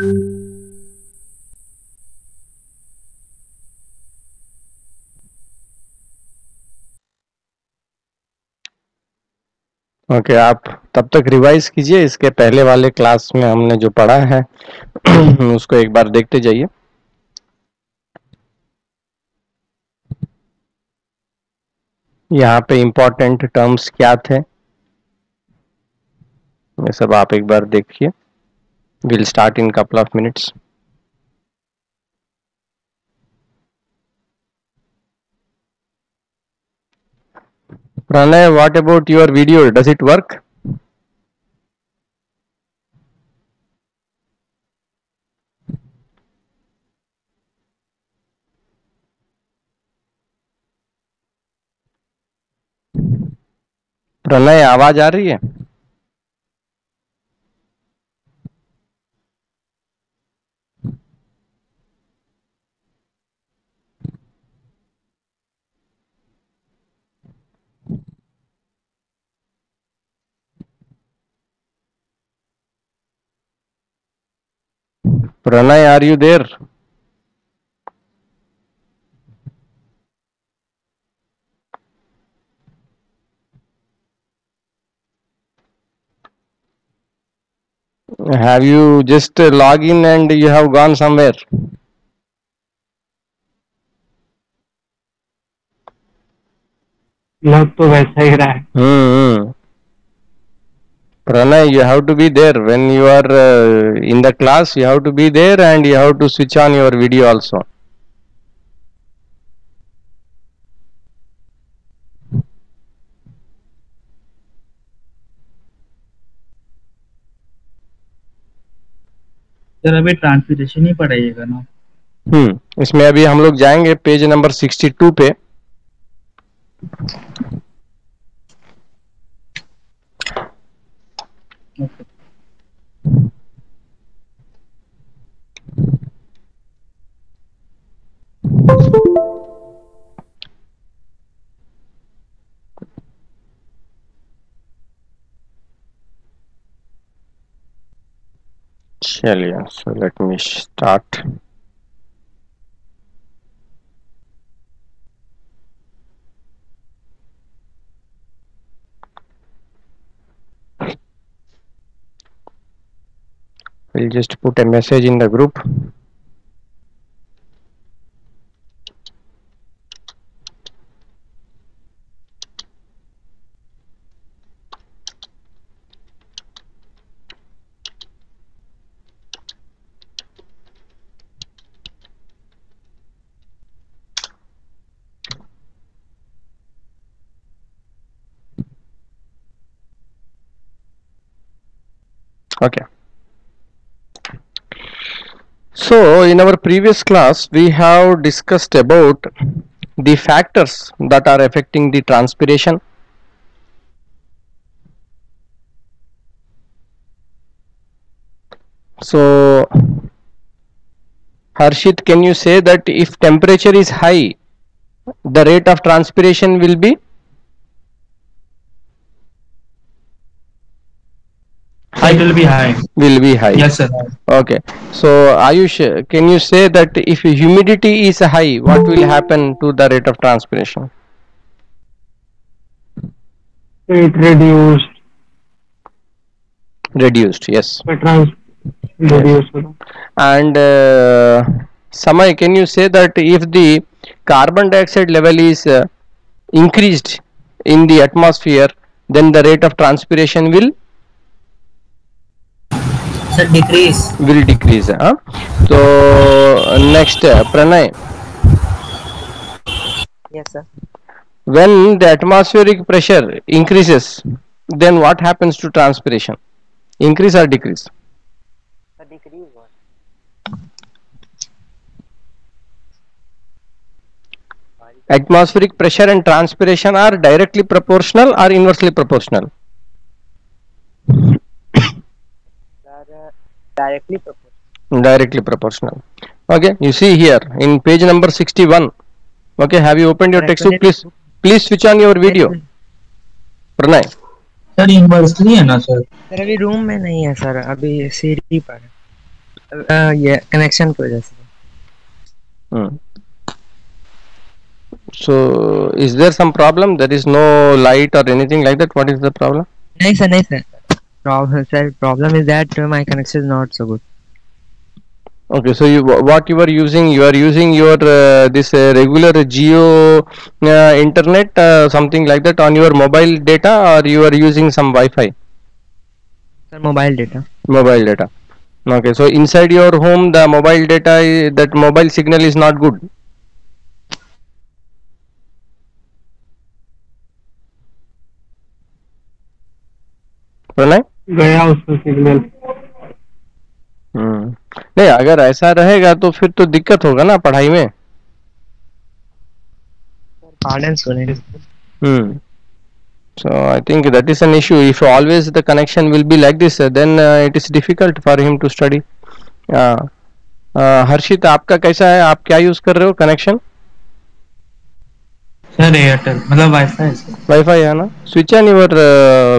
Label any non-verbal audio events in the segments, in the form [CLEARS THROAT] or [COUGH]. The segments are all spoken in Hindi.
ओके okay, आप तब तक रिवाइज कीजिए इसके पहले वाले क्लास में हमने जो पढ़ा है [CLEARS THROAT] उसको एक बार देखते जाइए। यहाँ पे इम्पोर्टेंट टर्म्स क्या थे? ये सब आप एक बार देखिए। Will start in couple of minutes Pranay, what about your video? Does it work? Pranay आवाज़ आ रही है Pranay, are you there? Have you just log in and you have gone somewhere? लग तो वैसा ही रहा है हम्म Pranay, you have to be there when you are uh, in the class. You have to be there and you have to switch on your video also. Sir अभी ट्रांसलेशन ही पढ़ाइएगा ना हम्म इसमें अभी हम लोग जाएँगे पेज नंबर 62 पे So let me start. We'll just put a message in the group. So in our previous class we have discussed about the factors that are affecting the transpiration. So Harshit can you say that if temperature is high the rate of transpiration will be It will be high. will be high Yes, sir. okay. So ayush can you say that if humidity is high what will happen to the rate of transpiration? It reduced. Reduced yes. The trans reduced. And uh, samay can you say that if the carbon dioxide level is uh, increased in the atmosphere then the rate of transpiration will Sir, decrease. will decrease huh? so next uh, pranay Yes, sir. when the atmospheric pressure increases then what happens to transpiration increase or decrease A decrease one. atmospheric pressure and transpiration are directly proportional or inversely proportional Sir, directly proportional. directly proportional okay you see here in page number 61 okay have you opened your textbook please please switch on your video pranay sir inversely है ना सर सर अभी रूम में नहीं है सर अभी सीढ़ी पर है। Uh, ये कनेक्शन की वजह से Hmm. So, is there some problem? There is no light or anything like that. What is the problem? नहीं सर नहीं sir problem sir, problem is that uh, my connection is not so good. Okay so you what you are using you are using your uh, this uh, regular geo uh, internet uh, something like that on your mobile data or you are using some wi-fi? Sir, mobile data. Mobile data. Okay so inside your home the mobile data that mobile signal is not good. Pranay गया उसका सिग्नल हम्म नहीं अगर ऐसा रहेगा तो फिर तो दिक्कत होगा ना पढ़ाई में Hmm. So I think that is an issue. If always the connection will be like this, uh, then uh, it is difficult for him to study. Uh, uh, Harshit आपका कैसा है आप क्या यूज़ कर रहे हो कनेक्शन सर एयरटेल मतलब वाईफाई वाईफाई है ना? Switch on your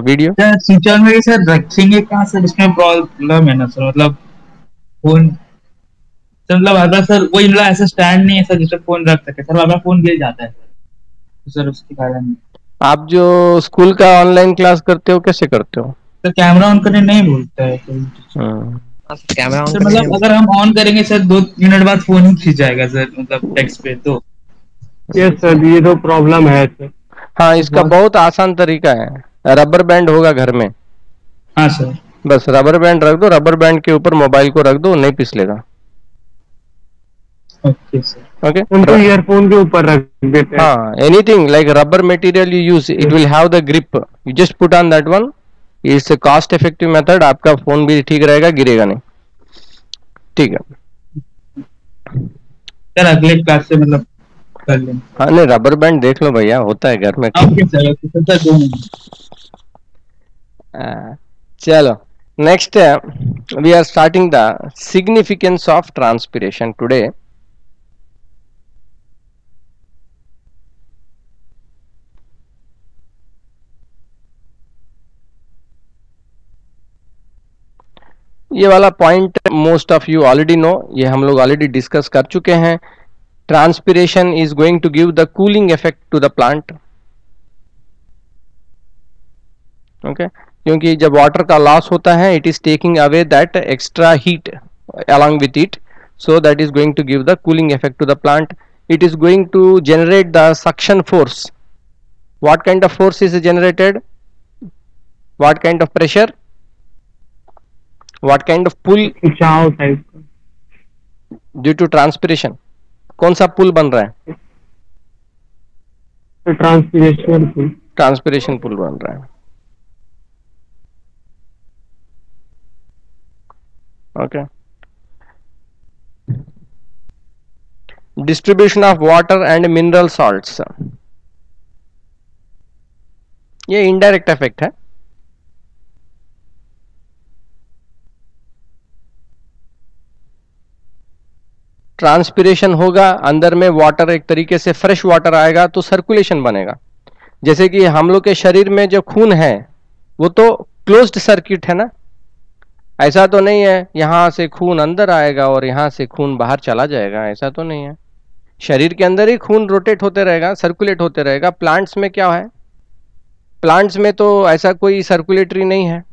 video sir switch on में सर रखेंगे कहाँ सर इसमें प्रॉब्लम है ना सर मतलब फ़ोन सर मतलब अगर सर वही मतलब ऐसा स्टैंड नहीं है सर जिससे फ़ोन रख सके। सर अगर फ़ोन गिर जाता है सर। तो सर उसके कारण। आप जो स्कूल का ऑनलाइन क्लास करते हो कैसे करते हो? सर कैमरा ऑन करने नहीं भूलता है सर हम्म, कैमरा सर मतलब अगर हम ऑन करेंगे सर दो मिनट बाद फ़ोन ही खींच जाएगा सर मतलब टेक्स्ट पे तो। यस सर ये तो प्रॉब्लम है सर हाँ इसका बहुत आसान तरीका है। रबर बैंड होगा घर में। हाँ सर बस रबर बैंड रख दो रबर बैंड के ऊपर मोबाइल को रख दो नहीं पिसलेगा। ओके सर ओके हम ईयरफोन के ऊपर रख देते हैं। हाँ anything like rubber material you use it will have the grip. You just put on that one. It's a cost effective method. आपका फ़ोन भी ठीक रहेगा गिरेगा नहीं। ठीक है। सर अगले क्लास से मतलब कर लेंगे हाँ नहीं रबर बैंड देख लो भैया होता है घर में। Okay sir okay sir sir दो मिनट। हाँ, चलो next we are starting the significance of transpiration today. ये वाला point most of you already know ये हम लोग ऑलरेडी डिस्कस कर चुके हैं। transpiration is going to give the cooling effect to the plant okay क्योंकि जब वाटर का लॉस होता है it is taking away that extra heat along with it so that is going to give the cooling effect to the plant it is going to generate the suction force what kind of force is generated what kind of pressure what kind of pull खिंचाव टाइप का due to transpiration कौन सा पुल बन रहा है? ट्रांसपिरेशन पुल। ट्रांसपिरेशन पुल बन रहा है। Okay distribution of water and mineral salts ये इनडायरेक्ट इफ़ेक्ट है। ट्रांसपिरेशन होगा, अंदर में वाटर एक तरीके से फ्रेश वाटर आएगा तो सर्कुलेशन बनेगा। जैसे कि हम लोग के शरीर में जो खून है, वो तो क्लोज्ड सर्किट है ना? ऐसा तो नहीं है, यहाँ से खून अंदर आएगा और यहाँ से खून बाहर चला जाएगा, ऐसा तो नहीं है। शरीर के अंदर ही खून रोटेट होते रहेगा सर्कुलेट होते रहेगा। प्लांट्स में क्या है? प्लांट्स में तो ऐसा कोई सर्कुलेटरी नहीं है।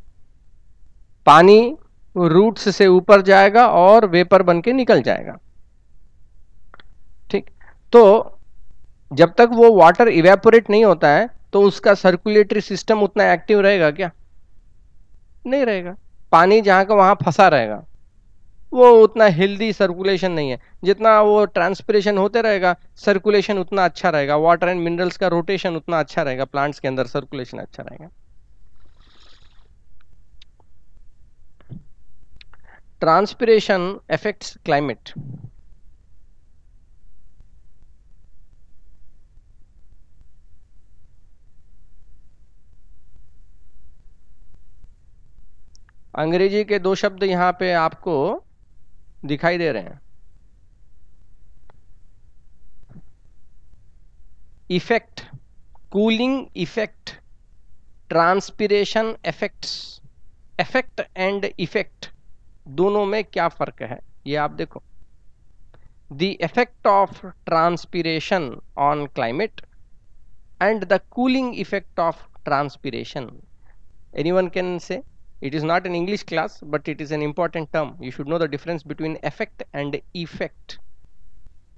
पानी रूट्स से ऊपर जाएगा और वेपर बन के निकल जाएगा। तो जब तक वो वाटर इवेपोरेट नहीं होता है तो उसका सर्कुलेटरी सिस्टम उतना एक्टिव रहेगा क्या? नहीं रहेगा। पानी जहाँ का वहाँ फंसा रहेगा। वो उतना हेल्दी सर्कुलेशन नहीं है। जितना वो ट्रांसपिरेशन होते रहेगा सर्कुलेशन उतना अच्छा रहेगा। वाटर एंड मिनरल्स का रोटेशन उतना अच्छा रहेगा। प्लांट्स के अंदर सर्कुलेशन अच्छा रहेगा। ट्रांसपिरेशन अफेक्ट्स क्लाइमेट अंग्रेज़ी के दो शब्द यहाँ पे आपको दिखाई दे रहे हैं। Effect, cooling effect, transpiration effects, effect and effect, दोनों में क्या फ़र्क है, ये आप देखो। The effect of transpiration on climate and the cooling effect of transpiration anyone can say? It is not an english class but it is an important term you should know the difference between effect and effect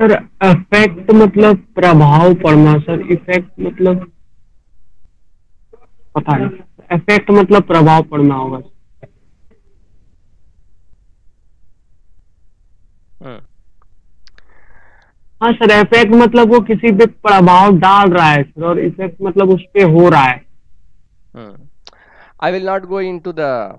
sir effect मतलब प्रभाव पड़ना सर इफ़ेक्ट मतलब पता नहीं इफ़ेक्ट मतलब प्रभाव पड़ना होगा hmm. हाँ सर इफ़ेक्ट मतलब वो किसी पे प्रभाव डाल रहा है सर और इफ़ेक्ट मतलब उस पे हो रहा है Hmm. I will not go into the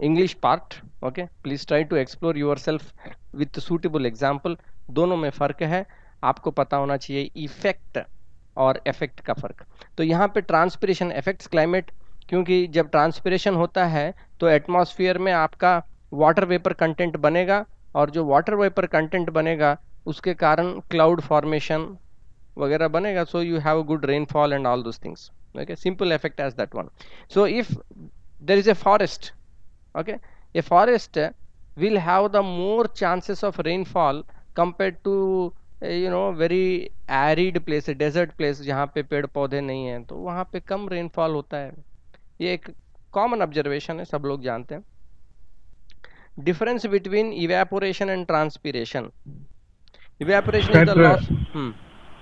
English part. Okay, please try to explore yourself with suitable example. दोनों में फ़र्क है आपको पता होना चाहिए इफ़ेक्ट और इफ़ेक्ट का फ़र्क तो यहाँ पे ट्रांसपिरेशन इफेक्ट्स क्लाइमेट क्योंकि जब ट्रांसपिरेशन होता है तो एटमॉस्फेयर में आपका वाटर वेपर कंटेंट बनेगा और जो वाटर वेपर कंटेंट बनेगा उसके कारण क्लाउड फॉर्मेशन वगैरह बनेगा so you have good rainfall and all those things okay simple effect as that one so if there is a forest okay a forest uh, will have the more chances of rainfall compared to uh, you know very arid place desert place जहाँ पे पेड़ पौधे नहीं हैं तो वहाँ पे कम रेनफॉल होता है ये एक कॉमन ऑब्जर्वेशन है सब लोग जानते हैं difference between evaporation and transpiration evaporation is the loss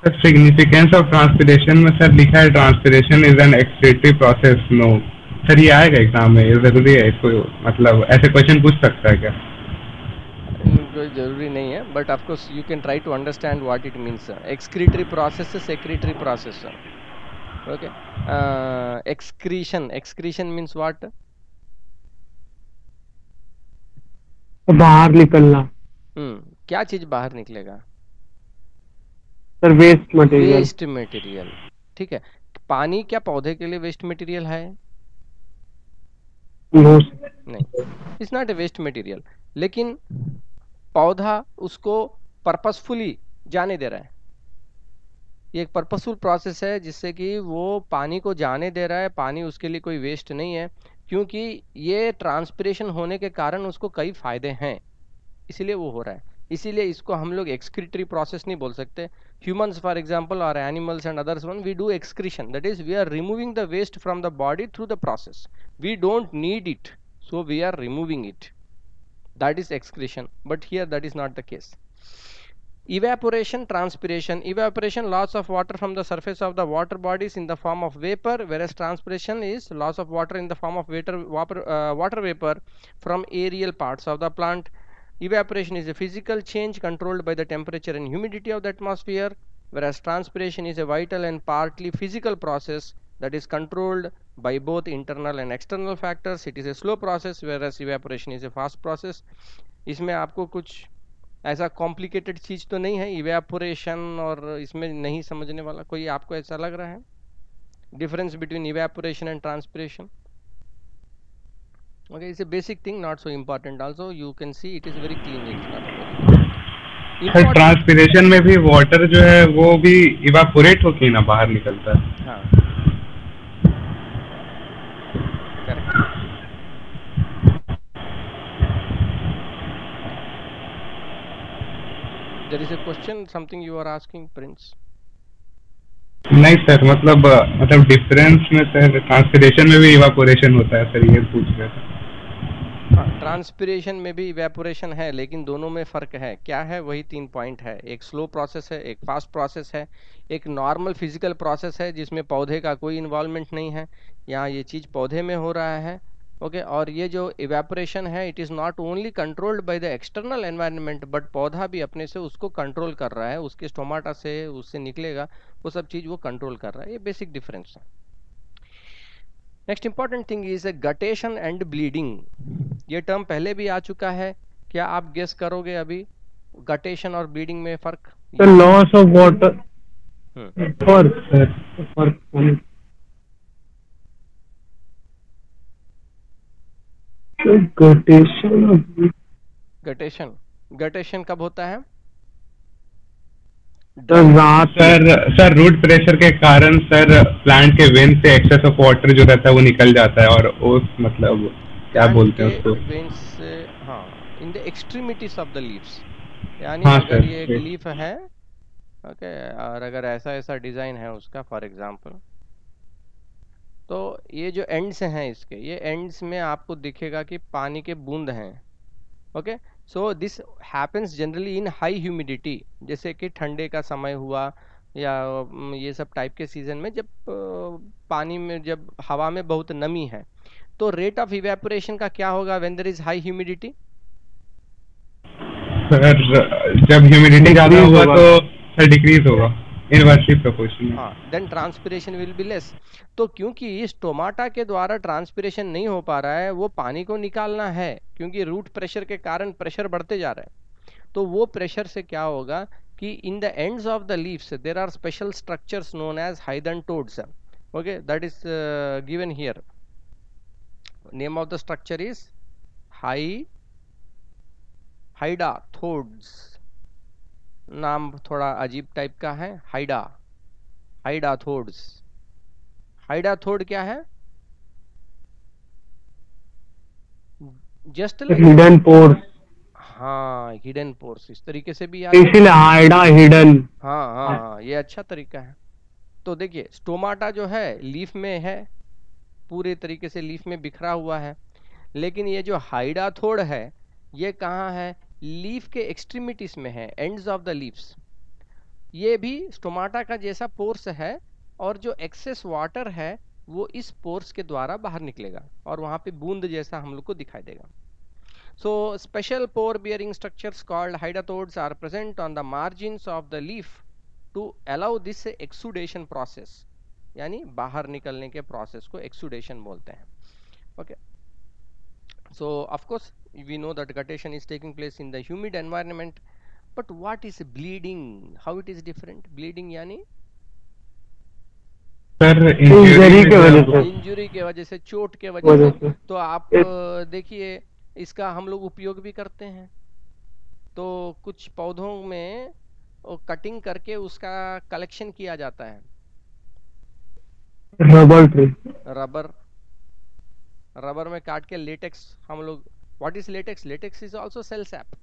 sir significance of transpiration में सर लिखा है transpiration is an excretory process no sir ये आएगा एग्ज़ाम में ये ज़रूरी है इसको मतलब ऐसे क्वेश्चन पूछ सकता है क्या? कोई ज़रूरी नहीं है but of course you can try to understand what it means excretory process secretory process okay excretion excretion means what बाहर निकलना। हम्म क्या चीज़ बाहर निकलेगा? Sir waste material waste material ठीक है। पानी क्या पौधे के लिए वेस्ट मटेरियल है? नो नहीं। It's not a waste material लेकिन पौधा उसको पर्पसफुली जाने दे रहा है। ये एक पर्पसफुल प्रोसेस है जिससे कि वो पानी को जाने दे रहा है। पानी उसके लिए कोई वेस्ट नहीं है क्योंकि ये ट्रांसपरेशन होने के कारण उसको कई फ़ायदे हैं। इसीलिए वो हो रहा है। इसीलिए इसको हम लोग एक्सक्रिटरी प्रोसेस नहीं बोल सकते। Humans for example or animals and others one we do excretion. That is we are removing the waste from the body through the process. We don't need it so we are removing it. That is excretion. But here that is not the case. Evaporation transpiration. Evaporation loss of water from the surface of the water bodies in the form of vapor whereas transpiration is loss of water in the form of water, water, uh, water vapor from aerial parts of the plant Evaporation is a physical change controlled by the temperature and humidity of the atmosphere, whereas transpiration is a vital and partly physical process that is controlled by both internal and external factors. It is a slow process, whereas evaporation is a fast process. इसमें आपको कुछ ऐसा कॉम्प्लिकेटेड चीज़ तो नहीं है इवेपोरेशन और इसमें नहीं समझने वाला कोई आपको ऐसा लग रहा है difference between evaporation and transpiration okay it's a basic thing not so important also you can see it is very clean it's not sir transpiration में भी वाटर जो है वो भी इवापोरेट होके ना बाहर निकलता है हाँ there is a question something you are asking prince नहीं सर मतलब मतलब डिफरेंस में सर ट्रांसपिरेशन में भी इवापोरेशन होता है सर ये पूछ रहे थे ट्रांसपिरेशन में भी इवेपोरेशन है लेकिन दोनों में फ़र्क है। क्या है? वही तीन पॉइंट है। एक स्लो प्रोसेस है एक फास्ट प्रोसेस है। एक नॉर्मल फ़िज़िकल प्रोसेस है जिसमें पौधे का कोई इन्वॉल्वमेंट नहीं है। यहाँ ये चीज़ पौधे में हो रहा है। ओके? okay, और ये जो इवेपोरेशन है it is not only controlled by the external environment but पौधा भी अपने से उसको कंट्रोल कर रहा है। उसके स्टोमाटा से उससे निकलेगा वो सब चीज़ वो कंट्रोल कर रहा है। ये बेसिक डिफरेंस है। Next important thing is guttation and bleeding ये टर्म पहले भी आ चुका है। क्या आप गेस करोगे अभी? गटेशन और ब्लीडिंग में फ़र्क? लॉस ऑफ़ वाटर फ़र्क गटेशन गटेशन गटेशन कब होता है? सर सर रूट प्रेशर के कारण सर प्लांट के वेन से एक्सेस ऑफ़ वाटर जो रहता है वो निकल जाता है और उस मतलब क्या बोलते हैं उसको? वेन्स से हाँ in the extremities of the leaves यानी हाँ, अगर ये एक लीफ है ओके और अगर ऐसा ऐसा डिज़ाइन है उसका फॉर एग्जांपल तो ये जो एंड्स हैं इसके ये एंड्स में आपको दिखेगा कि पानी के बूंद हैं okay so this happens generally in high humidity जैसे कि ठंडे का समय हुआ या ये सब टाइप के सीज़न में जब पानी में जब हवा में बहुत नमी है तो रेट ऑफ़ इवेपोरेशन का क्या होगा when there is high humidity sir जब ह्यूमिडिटी ज़्यादा होगा होगा। तो डिक्रीज होगा इनवर्सली प्रोपोर्शन हाँ then transpiration will be less तो क्योंकि इस टोमाटा के द्वारा ट्रांसपिरेशन नहीं हो पा रहा है वो पानी को निकालना है क्योंकि रूट प्रेशर के कारण प्रेशर बढ़ते जा रहा है। तो वो प्रेशर से क्या होगा कि in the ends of the leaves there are special structures known as hydathodes okay that is uh, given here. Name of the structure is high hydathodes नाम थोड़ा अजीब टाइप का है हाइडा। हाइडाथोड्स हाइडाथोड क्या है? जस्ट हिडन पोर्स हाँ हिडन पोर्स इस तरीके से भी इसीलिए हाइडा हिडन हाँ हाँ हाँ ये अच्छा तरीका है। तो देखिए स्टोमाटा जो है लीफ में है पूरे तरीके से लीफ में बिखरा हुआ है। लेकिन ये जो हाइडाथोड है ये कहाँ है? लीफ के एक्सट्रीमिटीज में है, एंड्स ऑफ़ द लीव्स। ये भी स्टोमाटा का जैसा पोर्स है और जो एक्सेस वाटर है, वो इस पोर्स के द्वारा बाहर निकलेगा और वहाँ पे बूंद जैसा हम लोग को दिखाई देगा। So special pore bearing structure called hydathodes are present on the margin of the leaf to allow this exudation process यानी बाहर निकलने के प्रोसेस को एक्सुडेशन बोलते हैं। Okay okay. So of course we know that guttation is taking place in the humid environment but what is bleeding how it is different bleeding यानी सर इंजरी के वजह से इंजुरी के वजह से चोट के वजह से तो आप अ, देखिए इसका हम लोग उपयोग भी करते हैं तो कुछ पौधों में कटिंग करके उसका कलेक्शन किया जाता है रबर ट्री रबर रबर में काट के लेटेक्स हम लोग what is latex latex is also cell sap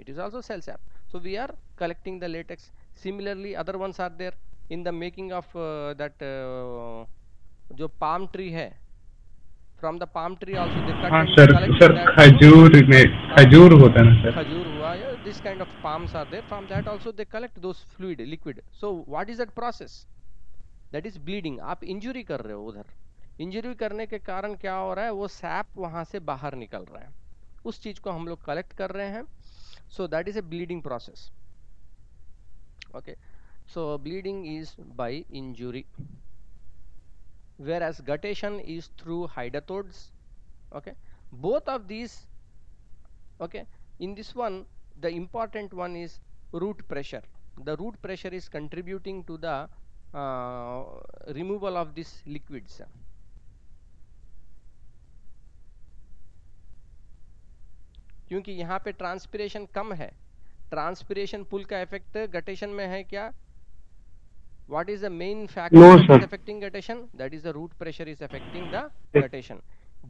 it is also cell sap so we are collecting the latex similarly other ones are there in the making of uh, that uh, जो palm tree है from the palm tree also they cut हाँ सर सर खजूर में खजूर होता है ना सर खजूर हुआ या this kind of palms are there from that also they collect those fluid liquid so what is that process that is bleeding आप इंजुरी कर रहे हो उधर इंजरी करने के कारण क्या हो रहा है? वो सैप वहाँ से बाहर निकल रहा है। उस चीज़ को हम लोग कलेक्ट कर रहे हैं। So that is a bleeding process okay so bleeding is by injury whereas guttation is through hydathodes okay both of this okay in this one the important one is root pressure the root pressure is contributing to the removal of this liquids क्योंकि यहाँ पे ट्रांसपिरेशन कम है। ट्रांसपिरेशन पुल का इफ़ेक्ट गटेशन में है क्या? What is the main factor No, that is sir. affecting guttation? That is the root pressure is affecting the guttation.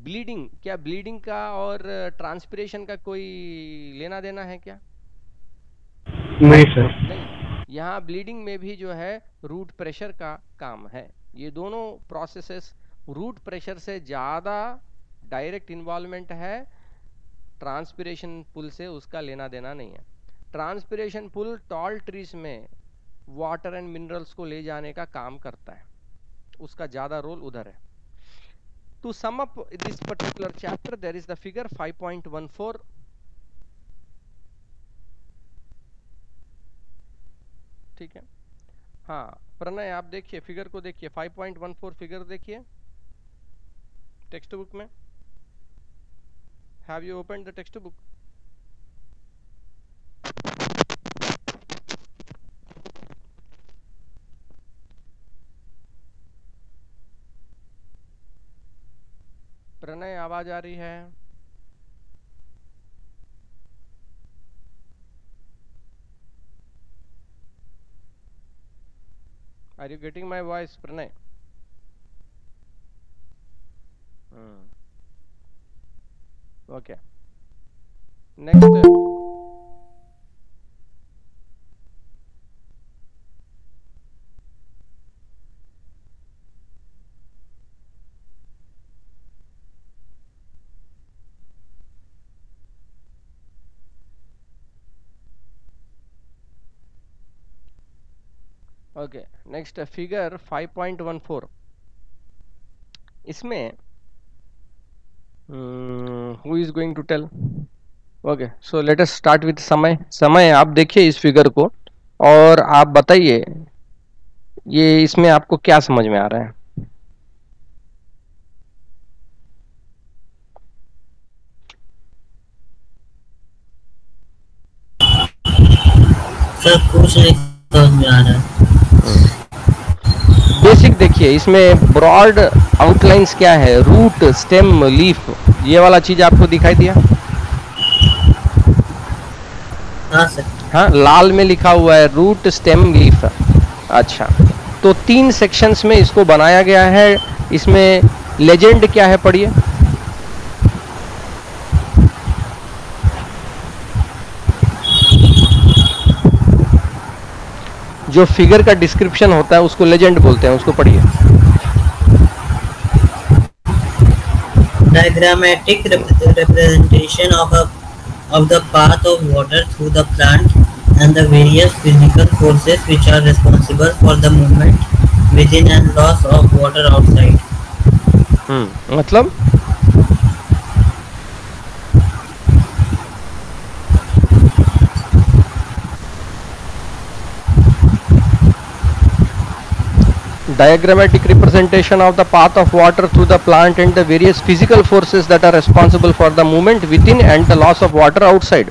Bleeding क्या bleeding का और ट्रांसपिरेशन का कोई लेना देना है क्या? नहीं सर नहीं। यहाँ ब्लीडिंग में भी जो है रूट प्रेशर का काम है। ये दोनों प्रोसेसेस रूट प्रेशर से ज़्यादा डायरेक्ट इन्वॉल्वमेंट है ट्रांसपिरेशन पुल से उसका लेना देना नहीं है। ट्रांसपिरेशन पुल टॉल ट्रीज में वाटर एंड मिनरल्स को ले जाने का काम करता है। उसका ज़्यादा रोल उधर है। To sum up this particular chapter there is the figure 5.14 ठीक है? हाँ प्रणय, आप देखिए फिगर को देखिए 5.14 फिगर देखिए। टेक्स्ट बुक में। You open the textbook Pranay आवाज़ आ रही है Are you getting my voice, Pranay? Hmm. Okay next okay next figure 5.14 इसमें who is going to tell okay so let us start with समय। समय आप देखिए इस फिगर को और आप बताइए ये इसमें आपको क्या समझ में आ रहा है? सर कुछ नहीं समझ में आ रहा है। बेसिक देखिए इसमें ब्रॉड आउटलाइंस क्या है? रूट स्टेम लीफ ये वाला चीज़ आपको दिखाई दिया? हाँ सर। हाँ लाल में लिखा हुआ है रूट स्टेम लीफ अच्छा तो तीन सेक्शंस में इसको बनाया गया है। इसमें लेजेंड क्या है पढ़िए। जो फिगर का डिस्क्रिप्शन होता है उसको लेजेंड बोलते हैं उसको पढ़िए। Diagrammatic representation of of the path of water through the plant and the various physical forces which are responsible for the movement within and loss of water outside hmm मतलब? Diagrammatic representation of the path of water through the plant and the various physical forces that are responsible for the movement within and the loss of water outside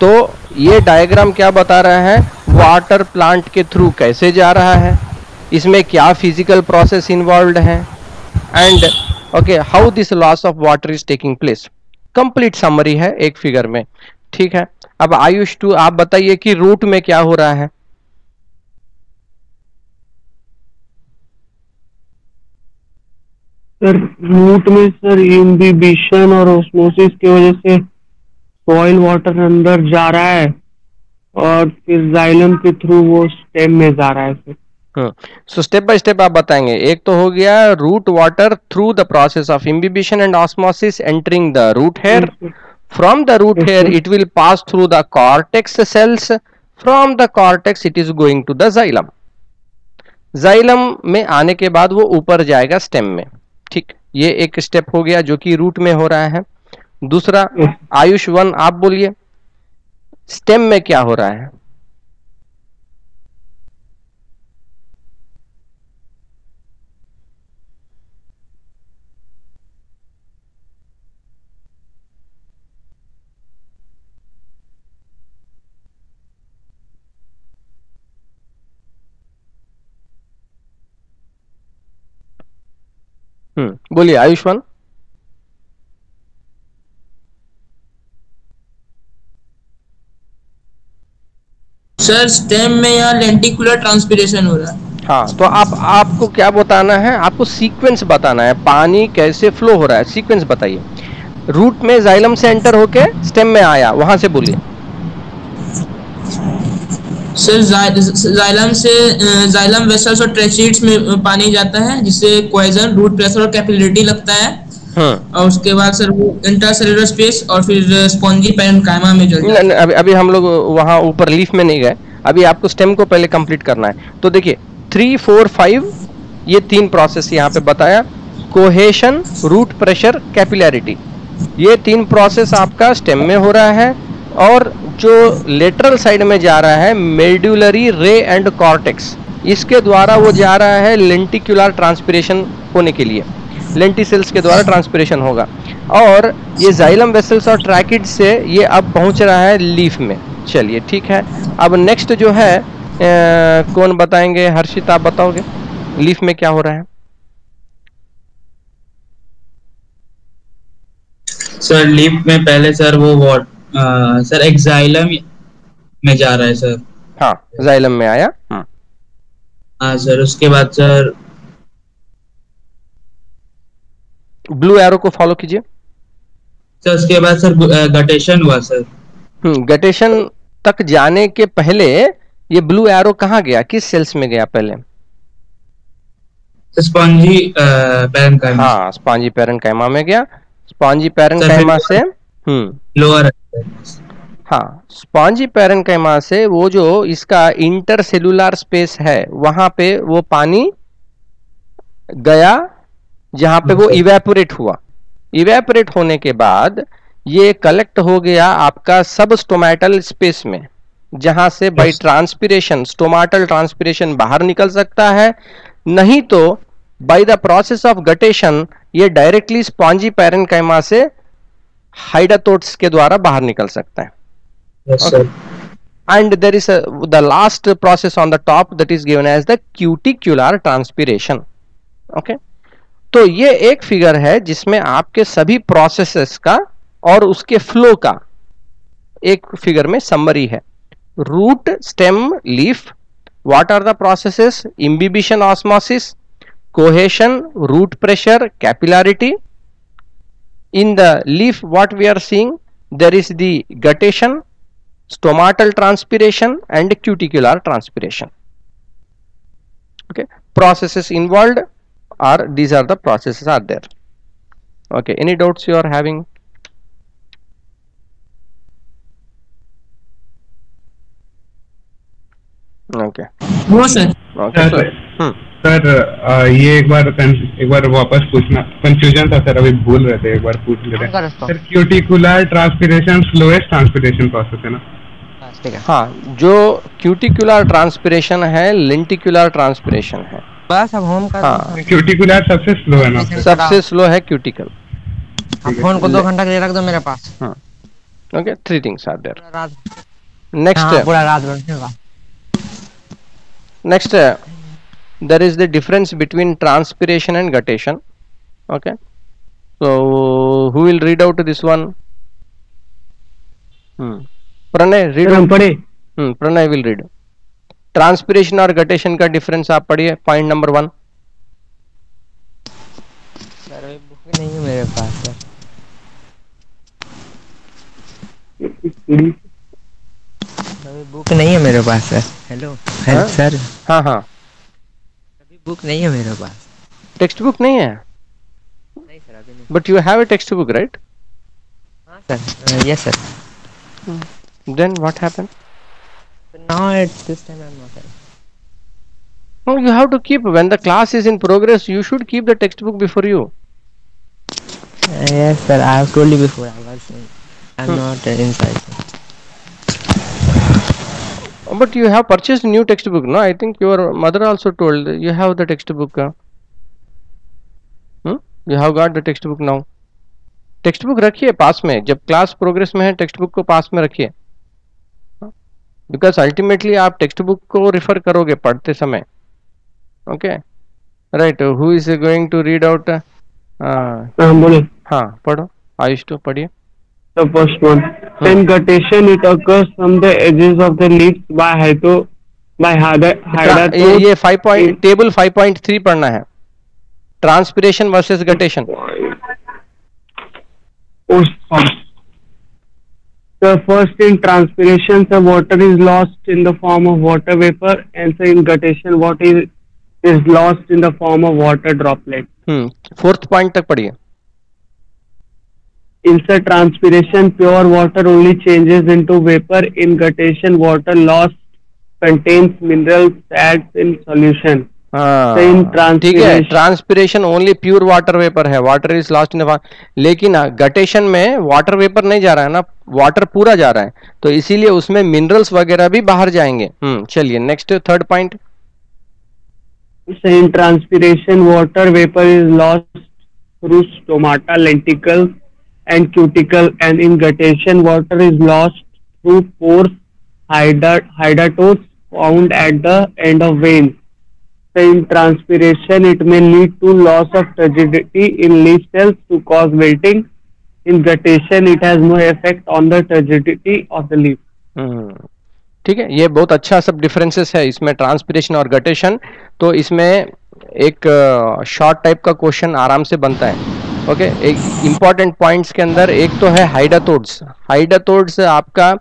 तो ये डायग्राम क्या बता रहा है वाटर प्लांट के थ्रू कैसे जा रहा है इसमें क्या फ़िज़िकल प्रोसेस इन्वॉल्व है and okay how this loss of water is taking place complete summary है एक फिगर में ठीक है अब आयुष टू आप बताइए कि रूट में क्या हो रहा है सर रूट में सर इम्बिबिशन और ओस्मोसिस की वजह से सॉइल वाटर अंदर जा रहा है और फिर जाइलम के थ्रू वो स्टेम में जा रहा है sir so step by step आप बताएँगे। एक तो हो गया root water through the process of imbibition and osmosis entering the root hair from the root hair it will pass through the cortex cells from the from it is going to the xylem. Xylem में आने के बाद वो ऊपर जाएगा स्टेम में। ठीक ये एक स्टेप हो गया जो कि रूट में हो रहा है। दूसरा आयुष वन आप बोलिए स्टेम में क्या हो रहा है? हम्म बोलिए आयुष्मान? सर स्टेम में यहाँ लेंटिकुलर ट्रांसपिरेशन हो रहा है। हाँ तो आप आपको क्या बताना है? आपको सीक्वेंस बताना है पानी कैसे फ्लो हो रहा है? सीक्वेंस बताइए। रूट में जाइलम से एंटर होके स्टेम में आया वहाँ से बोलिए। सर जाइलम से जाइलम वेसल्स और ट्रेचिड्स में पानी जाता है जिससे क्वाइजन रूट प्रेशर और कैपिलरिटी लगता है। हम्म और उसके बाद सर वो इंट्रासेलुलर स्पेस और फिर स्पॉन्जी पैरेन्काइमा में जल जाता न- अभी अभी हम लोग वहाँ ऊपर लीफ में नहीं गए। अभी आपको स्टेम को पहले कंप्लीट करना है। तो देखिए थ्री फोर फाइव ये तीन प्रोसेस यहाँ पे बताया। कोहेशन रूट प्रेशर कैपिलैरिटी ये तीन प्रोसेस आपका स्टेम में हो रहा है। और जो लेटरल साइड में जा रहा है मेड्यूलरी रे एंड कॉर्टेक्स इसके द्वारा वो जा रहा है लेंटिकुलर ट्रांसपिरेशन होने के लिए लेंटिसेल्स के द्वारा ट्रांसपिरेशन होगा। और ये जाइलम वेसल्स और ट्रैकिड से ये अब पहुँच रहा है लीफ में। चलिए ठीक है। अब नेक्स्ट जो है अ, कौन बताएँगे? हर्षित आप बताओगे? लीफ में क्या हो रहा है? सर लीफ में पहले सर वो वॉट सर एक्साइलम में जा रहा है सर। हाँ जाइलम में आया? हम्म, हाँ सर उसके बाद सर। ब्लू एरो को फॉलो कीजिए। सर उसके बाद सर गटेशन हुआ सर। हम्म गटेशन तक जाने के पहले ये ब्लू एरो कहाँ गया? किस सेल्स में गया पहले? स्पॉन्जी पैरन का हाँ स्पॉन्जी पैरन कैमा में गया। स्पॉन्जी पैरन कैमा से हम्म। लोअर हाँ स्पॉन्जी पैरन कैमा से वो जो इसका इंटर सेलुलर स्पेस है वहाँ पे वो पानी गया जहाँ पे वो इवेपोरेट हुआ। इवेपोरेट होने के बाद ये कलेक्ट हो गया आपका सब स्टोमेटल स्पेस में जहाँ से by Yes. Transpiration stomatal transpiration बाहर निकल सकता है। नहीं तो by the process of guttation ये डायरेक्टली स्पॉन्जी पैरन कैमा से हाइडाटोट्स के द्वारा बाहर निकल सकते हैं। And there is the last process on the top that is given as the cuticular transpiration okay तो ये एक फिगर है जिसमें आपके सभी प्रोसेसेस का और उसके फ्लो का एक फिगर में समरी है। Root stem leaf what are the processes imbibition osmosis cohesion root pressure capillarity in the leaf what we are seeing there is the guttation stomatal transpiration and cuticular transpiration. Okay. Processes involved are these are the processes are there. Okay. Any doubts you are having? Okay. No sir. Okay hmm. Sir ये एक बार एक बार वापस पूछना। कंफ्यूजन था सर अभी भूल रहे थे एक बार पूछ लेते हैं। Sir cuticular transpiration slowest transpiration process है ना? है हाँ। जो क्यूटिकुलर ट्रांसपिरेशन है लेंटिकुलर ट्रांसपिरेशन है। बस अब होम हाँ। क्यूटिकुलर सबसे स्लो है ना? सबसे स्लो है क्यूटिकल फ़ोन को दो घंटा के लिए रख दो मेरे पास। okay three things are there पूरा रात। Next हाँ, पूरा रात uh, there is the difference between transpiration and guttation okay so who will read out this one hmm. pranay read sir हम पढ़े hmm, pranay will read transpiration और गटेशन का डिफरेंस आप पढ़िए point number one sir book नहीं है मेरे पास सर बुक नहीं है मेरे पास सर हेलो हाँ? हेलो सर हाँ हाँ बुक नहीं है मेरे पास टेक्स्ट बुक नहीं है नहीं सर अभी नहीं but you have a textbook right हाँ sir yes sir then what happened now at this time I am not No, you have to keep when the class is in progress. You should keep the textbook before you. yes sir I have told you before I was I'm Hmm. not uh, inside But you have purchased new textbook, no? I think your mother also told you have the textbook. uh, Hmm? You have got the textbook now. Textbook रखिए पास में जब क्लास प्रोग्रेस में है टेक्स्ट बुक को पास में रखिए बिकॉज़ अल्टीमेटली आप टेक्स्ट बुक को रिफर करोगे पढ़ते समय okay right who is going to read out हाँ हाँ पढ़ो आयुष तो पढ़िए The first When guttation, it occurs from the edges of the leaves by hydo, by hyda, ये. ये five point table five point three पढ़ना है transpiration versus guttation Oh. The first in transpiration, the water is lost in the form of water vapor, and so in guttation, what is is lost in the form of water droplet. Hmm fourth point तक पढ़िए इंसर transpiration pure water only changes into vapour in guttation water loss contains mineral in solution ठीक है transpiration only pure water vapour है वाटर इज़ लास्ट इन लेकिन गटेशन में वाटर वेपर नहीं जा रहा है ना वाटर पूरा जा रहा है। तो इसीलिए उसमें मिनरल्स वगैरह भी बाहर जाएँगे। हम्म, चलिए next third point same transpiration water vapour is lost through stomata lenticels and cuticle, and in guttation, water is lost through pores, hydat, hydatodes found at the end of veins. So in transpiration, it may lead to loss of turgidity in leaf cells to cause wilting. In guttation, it has no effect on the turgidity of the leaf. हम्म, ठीक है ये बहुत अच्छा सब डिफरेंसेस है इसमें ट्रांसपिरेशन और गटेशन तो इसमें एक शॉर्ट टाइप का क्वेश्चन आराम से बनता है ओके एक इंपॉर्टेंट पॉइंट्स के अंदर एक तो है हाइडाथोड्स हाइडाथोड्स आपका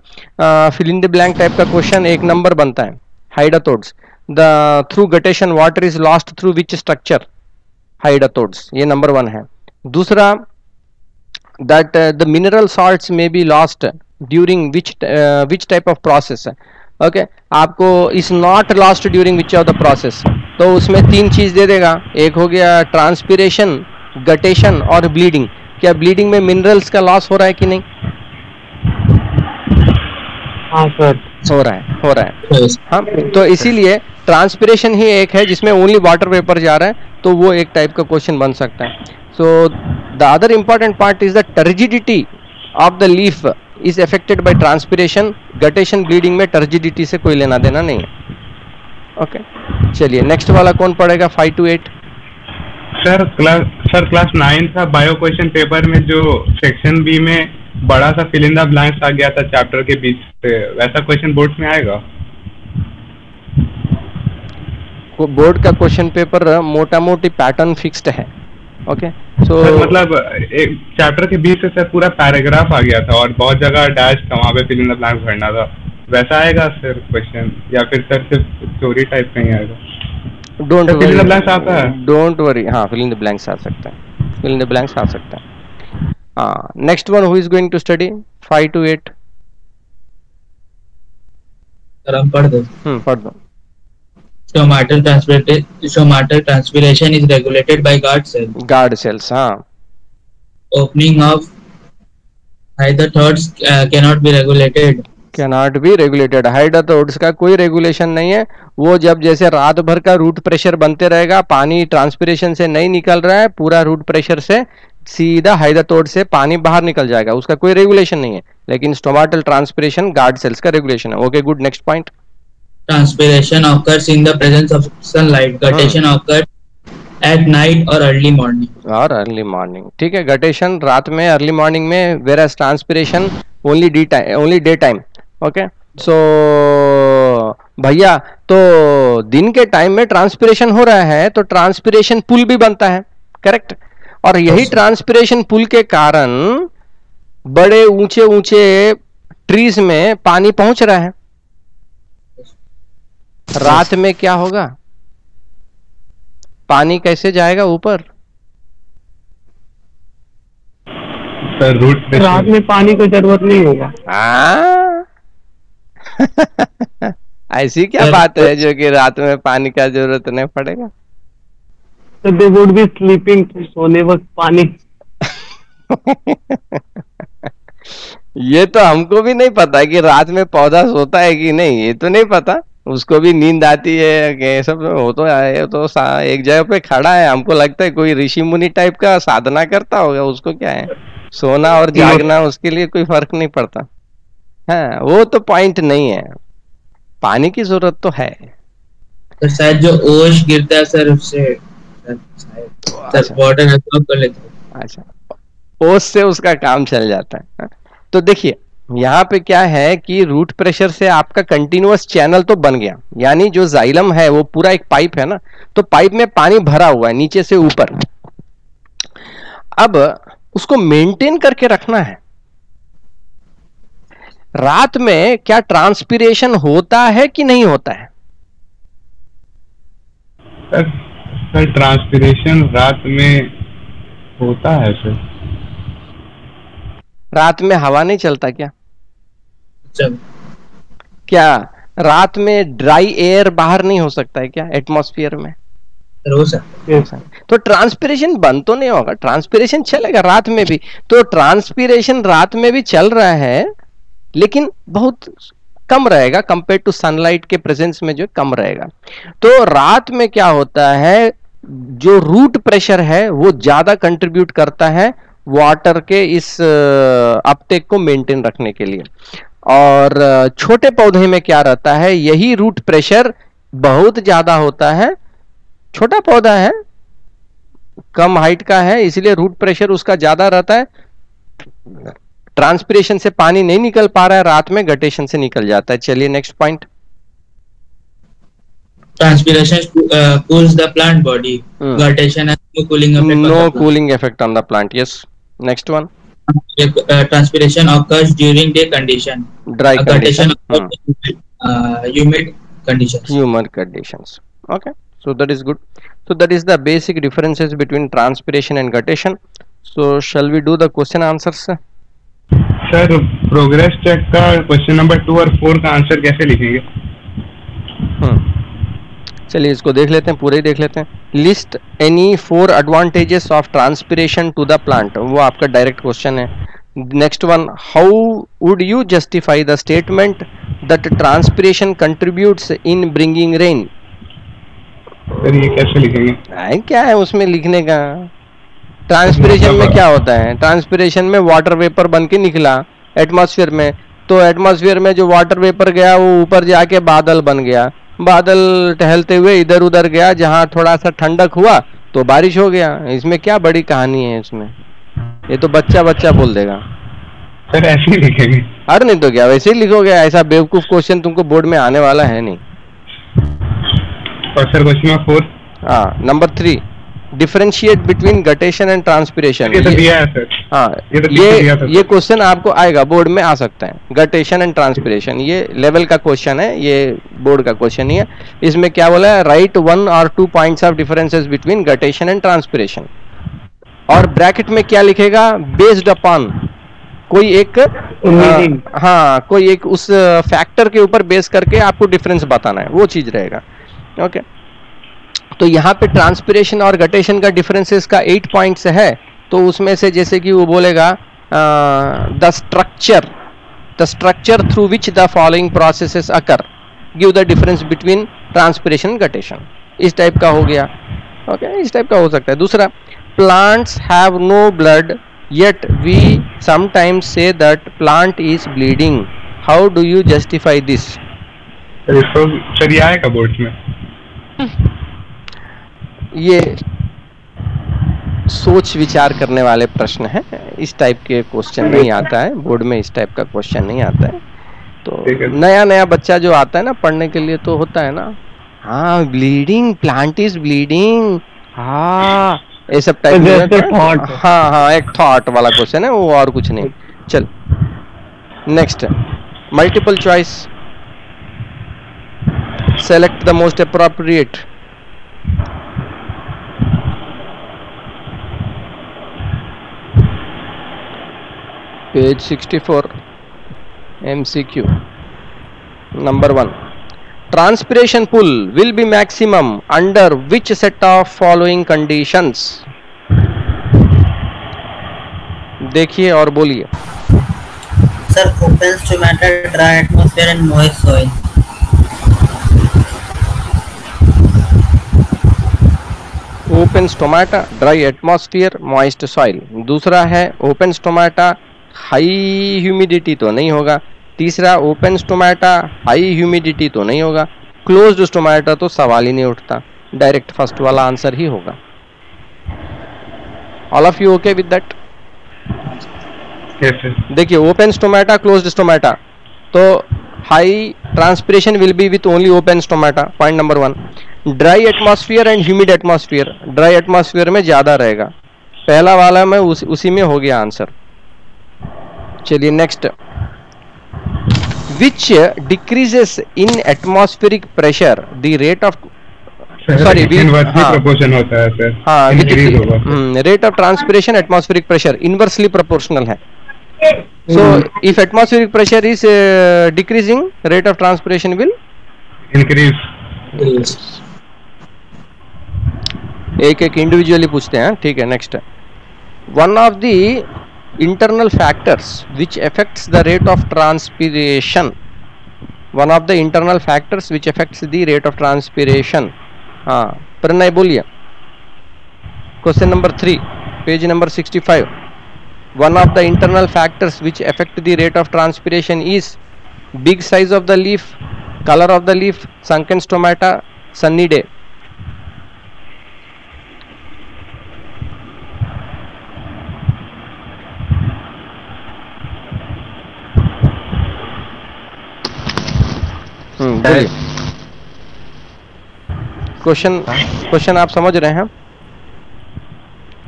fill in the blank type का क्वेश्चन एक नंबर बनता है. Hydathodes the through guttation water is lost through which structure hydathodes ये नंबर वन है. दूसरा, that the mineral mineral salts be be during which which type of process okay आपको is not lost during which of the process तो उसमें तीन चीज़ दे देगा. एक हो गया ट्रांसपिरेशन गटेशन और ब्लीडिंग। क्या ब्लीडिंग में मिनरल्स का लॉस हो रहा है कि नहीं? हाँ सर। हो रहा है हो रहा है। हाँ तो इसीलिए ट्रांसपिरेशन ही एक है जिसमें ओनली वाटर वेपर जा रहा है तो वो एक टाइप का क्वेश्चन बन सकता है। So the other important part is the turgidity of the leaf is affected by transpiration guttation bleeding में टर्जिडिटी से कोई लेना देना नहीं है। ओके चलिए नेक्स्ट वाला कौन पड़ेगा five two eight sir class sir class nine का बायो क्वेश्चन पेपर में जो सेक्शन बी में बड़ा सा फिल इन द ब्लैंक्स आ गया था चैप्टर के बीच से वैसा क्वेश्चन बोर्ड में आएगा? बोर्ड का क्वेश्चन पेपर मोटा मोटी पैटर्न फिक्स्ड है ओके सो सर मतलब एक चैप्टर के बीच से सर पूरा पैराग्राफ आ गया था और बहुत जगह डैश था वहाँ पे फिल इन द ब्लैंक्स भरना था। वैसा आएगा सर क्वेश्चन या फिर सर सिर्फ़ स्टोरी टाइप का ही आएगा? डोंट वरी ब्लैंक्स आता है. डोंट वरी हाँ फिल द ब्लैंक्स आ सकते हैं. फिल द ब्लैंक्स आ सकते हैं. हाँ next one who is going to study 5 to 8 पढ़ दो. Regulated by guard cells guard be regulated cannot be regulated hydathodes का कोई रेगुलेशन नहीं है। वो जब जैसे रात भर का रूट प्रेशर बनते रहेगा पानी ट्रांसपिरेशन से नहीं निकल रहा है पूरा रूट प्रेशर से सीधा हाइड्रोथोड से पानी बाहर निकल जाएगा। उसका कोई रेगुलेशन नहीं है। लेकिन स्टोमाटल ट्रांसपिरेशन गार्ड सेल्स का रेगुलेशन है। Okay good next point transpiration occurs in the presence of sunlight. guttation occurs at night or early morning. और अर्ली मॉर्निंग ठीक है गटेशन रात में अर्ली मॉर्निंग में where as transpiration only the time only day time okay so भैया तो दिन के टाइम में ट्रांसपिरेशन हो रहा है तो ट्रांसपिरेशन पुल भी बनता है करेक्ट और यही ट्रांसपिरेशन पुल के कारण बड़े ऊँचे ऊँचे ट्रीज में पानी पहुँच रहा है। रात में क्या होगा? पानी कैसे जाएगा ऊपर? रूट रात में पानी की ज़रूरत नहीं होगा। हाँ? [LAUGHS] ऐसी क्या बात है जो कि रात में पानी का ज़रूरत नहीं पड़ेगा? तो दे वुड बी स्लीपिंग सोने वक्त पानी। [LAUGHS] ये तो हमको भी नहीं पता कि रात में पौधा सोता है कि नहीं ये तो नहीं पता। उसको भी नींद आती है ये सब वो तो है तो एक जगह पे खड़ा है। हमको लगता है कोई ऋषि मुनि टाइप का साधना करता होगा उसको क्या है? सोना और [LAUGHS] जागना उसके लिए कोई फ़र्क नहीं पड़ता। हाँ वो तो पॉइंट नहीं है। पानी की ज़रूरत तो है। सर शायद जो ओश गिरता है सर उससे अच्छा। वाटर एब्जॉर्ब कर लेता है। अच्छा। ओस से उसका काम चल जाता है। हाँ? तो देखिए यहाँ पे क्या है कि रूट प्रेशर से आपका कंटिन्यूस चैनल तो बन गया। यानी जो जाइलम है वो पूरा एक पाइप है ना? तो पाइप में पानी भरा हुआ है नीचे से ऊपर। अब उसको मेंटेन करके रखना है। रात में क्या ट्रांसपिरेशन होता है कि नहीं होता है? सर सर ट्रांसपिरेशन रात में होता है सर। रात में हवा नहीं चलता क्या? चल। क्या रात में ड्राई एयर बाहर नहीं हो सकता है क्या एटमॉस्फेयर में? सर तो ट्रांसपिरेशन बंद तो नहीं होगा ट्रांसपिरेशन चलेगा रात में भी। तो ट्रांसपिरेशन रात में भी चल रहा है लेकिन बहुत कम रहेगा कंपेयर टू सनलाइट के प्रेजेंस में जो कम रहेगा। तो रात में क्या होता है, जो रूट प्रेशर है, वो ज़्यादा कंट्रीब्यूट करता है वाटर के इस अपटेक को मेंटेन रखने के लिए। और छोटे पौधे में क्या रहता है, यही रूट प्रेशर बहुत ज़्यादा होता है। छोटा पौधा है, कम हाइट का है, इसलिए रूट प्रेशर उसका ज़्यादा रहता है। ट्रांसपिरेशन से पानी नहीं निकल पा रहा है रात में गटेशन से निकल जाता है। चलिए next point basic differences between transpiration and guttation so shall we do the question answer sir progress check का क्वेश्चन नंबर टू और फोर का आंसर कैसे लिखेंगे? हम्म। चलिए इसको देख लेते हैं पूरे ही देख लेते हैं। List any four advantages of transpiration to the plant वो आपका डायरेक्ट क्वेश्चन है। Next one how would you justify the statement that transpiration contributes in bringing rain sir ये कैसे लिखेंगे? क्या है उसमें लिखने का? ट्रांसपिरेशन में क्या होता है? ट्रांसपिरेशन में वाटर वेपर बन के निकला एटमॉस्फेयर में। तो एटमॉस्फेयर में जो वाटर वेपर गया वो ऊपर जाके बादल बन गया। बादल टहलते हुए इधर उधर गया जहाँ थोड़ा सा ठंडक हुआ तो बारिश हो गया। इसमें क्या बड़ी कहानी है इसमें? ये तो बच्चा बच्चा बोल देगा। सर ऐसे ही लिखेंगे। अरे नहीं तो क्या वैसे ही लिखोगे? ऐसा बेवकूफ़ क्वेश्चन तुमको बोर्ड में आने वाला है नहीं। और सर क्वेश्चन नंबर फोर हाँ number three differentiate between guttation and transpiration ये तो है सर हाँ ये क्वेश्चन आपको आएगा बोर्ड में आ सकता है। गटेशन एंड ट्रांसपिरेशन ये लेवल का क्वेश्चन है ये बोर्ड का क्वेश्चन ही है। इसमें क्या बोला है? राइट वन और two points of differences between guttation and transpiration और ब्रैकेट में क्या लिखेगा? बेस्ड अपॉन कोई एक Meaning. अ, हाँ कोई एक उस फैक्टर के ऊपर बेस करके आपको डिफरेंस बताना है। वो चीज़ रहेगा। ओके तो यहाँ पे ट्रांसपिरेशन और गटेशन का डिफरेंसेस का एट पॉइंट्स है तो उसमें से जैसे कि वो बोलेगा the structure the structure through which the following processes occur give the difference between transpiration guttation इस टाइप का हो गया। ओके okay, इस टाइप का हो सकता है। दूसरा plants have no blood yet we sometimes say that plant is bleeding how do you justify this sir ये आएगा बोर्ड में ये सोच विचार करने वाले प्रश्न है। इस टाइप के क्वेश्चन नहीं आता है। बोर्ड में इस टाइप का क्वेश्चन नहीं आता है। तो नया नया बच्चा जो आता है ना पढ़ने के लिए तो होता है ना हाँ ब्लीडिंग प्लांट इज़ ब्लीडिंग हाँ ये सब टाइप [LAUGHS] तो। हाँ। हाँ एक थॉट वाला क्वेश्चन है वो और कुछ नहीं। चल next multiple choice select the most appropriate page 64 Q number one transpiration pull will be maximum under which set of following condition देखिए और बोलिए। Sir open stomata dry atmosphere and moist soil open stomata dry atmosphere moist soil दूसरा है ओपन स्टोमाटा हाई ह्यूमिडिटी तो नहीं होगा। तीसरा ओपन स्टोमाटा हाई ह्यूमिडिटी तो नहीं होगा। क्लोज्ड स्टोमाटा तो सवाल ही नहीं उठता। डायरेक्ट फ़र्स्ट वाला आंसर ही होगा। All of you okay with that देखिए ओपन स्टोमाटा क्लोज स्टोमाटा तो high transpiration will be with only open stomata point number one dry atmosphere and humid atmosphere dry atmosphere में ज़्यादा रहेगा। पहला वाला में उस, उसी में हो गया आंसर। चलिए next which decreases in atmospheric pressure the rate of Sorry, we- हाँ। प्रोपोर्शन होता है सर हाँ इंक्रीज होगा rate of transpiration atmospheric pressure inversely proportional है. So if atmospheric pressure is decreasing rate of of will increase एक एक इंडिविजुअली पूछते हैं ठीक है next one of the internal factors which affects the rate of transpiration. One of the internal factors which affects the rate of transpiration. Uh, pranay boliya question number 3 page number 65 one of the internal factors which affect the rate of transpiration is big size of the leaf color of the leaf sunken stomata sunny day. Hmm, question हाँ? क्वेश्चन आप समझ रहे हैं?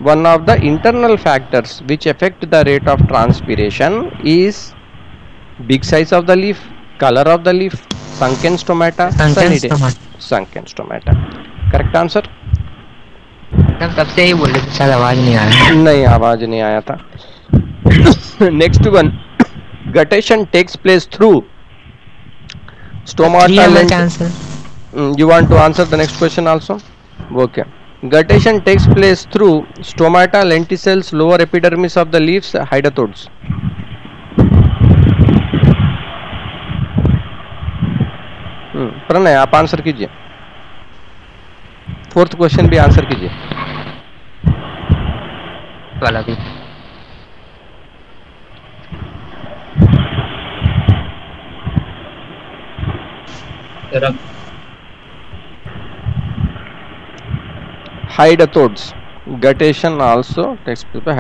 One of the internal factors which affect the rate of transpiration is big size of the leaf colour of the leaf sunken stomata sunny day sunken correct answer तब से ही बोल शायद आवाज़ नहीं आया नहीं आवाज़ नहीं आया था। Next one guttation takes place through stomata Mm, you want to answer the next question also okay guttation takes place through stomata lenticels lower epidermis of the leaves hydatodes hmm, Pranay आप आंसर कीजिए फोर्थ क्वेश्चन भी आंसर कीजिए वाला भी तेरा hydatodes guttation also takes place by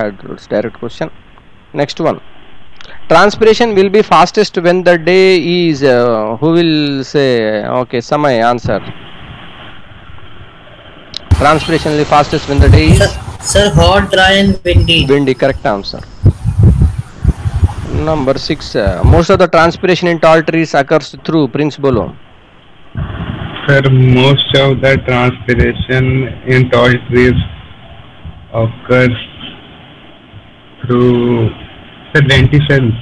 direct question. Next one. Transpiration will be fastest when the day is uh, who will say okay samay answer. Transpiration will be fastest when the day Sir, is? Sir, hot, dry, and windy. windy correct answer. Number 6 uh, most of the transpiration in tall trees occurs through prince bolo Sir, most of the transpiration in tall trees occurs through the lenticels.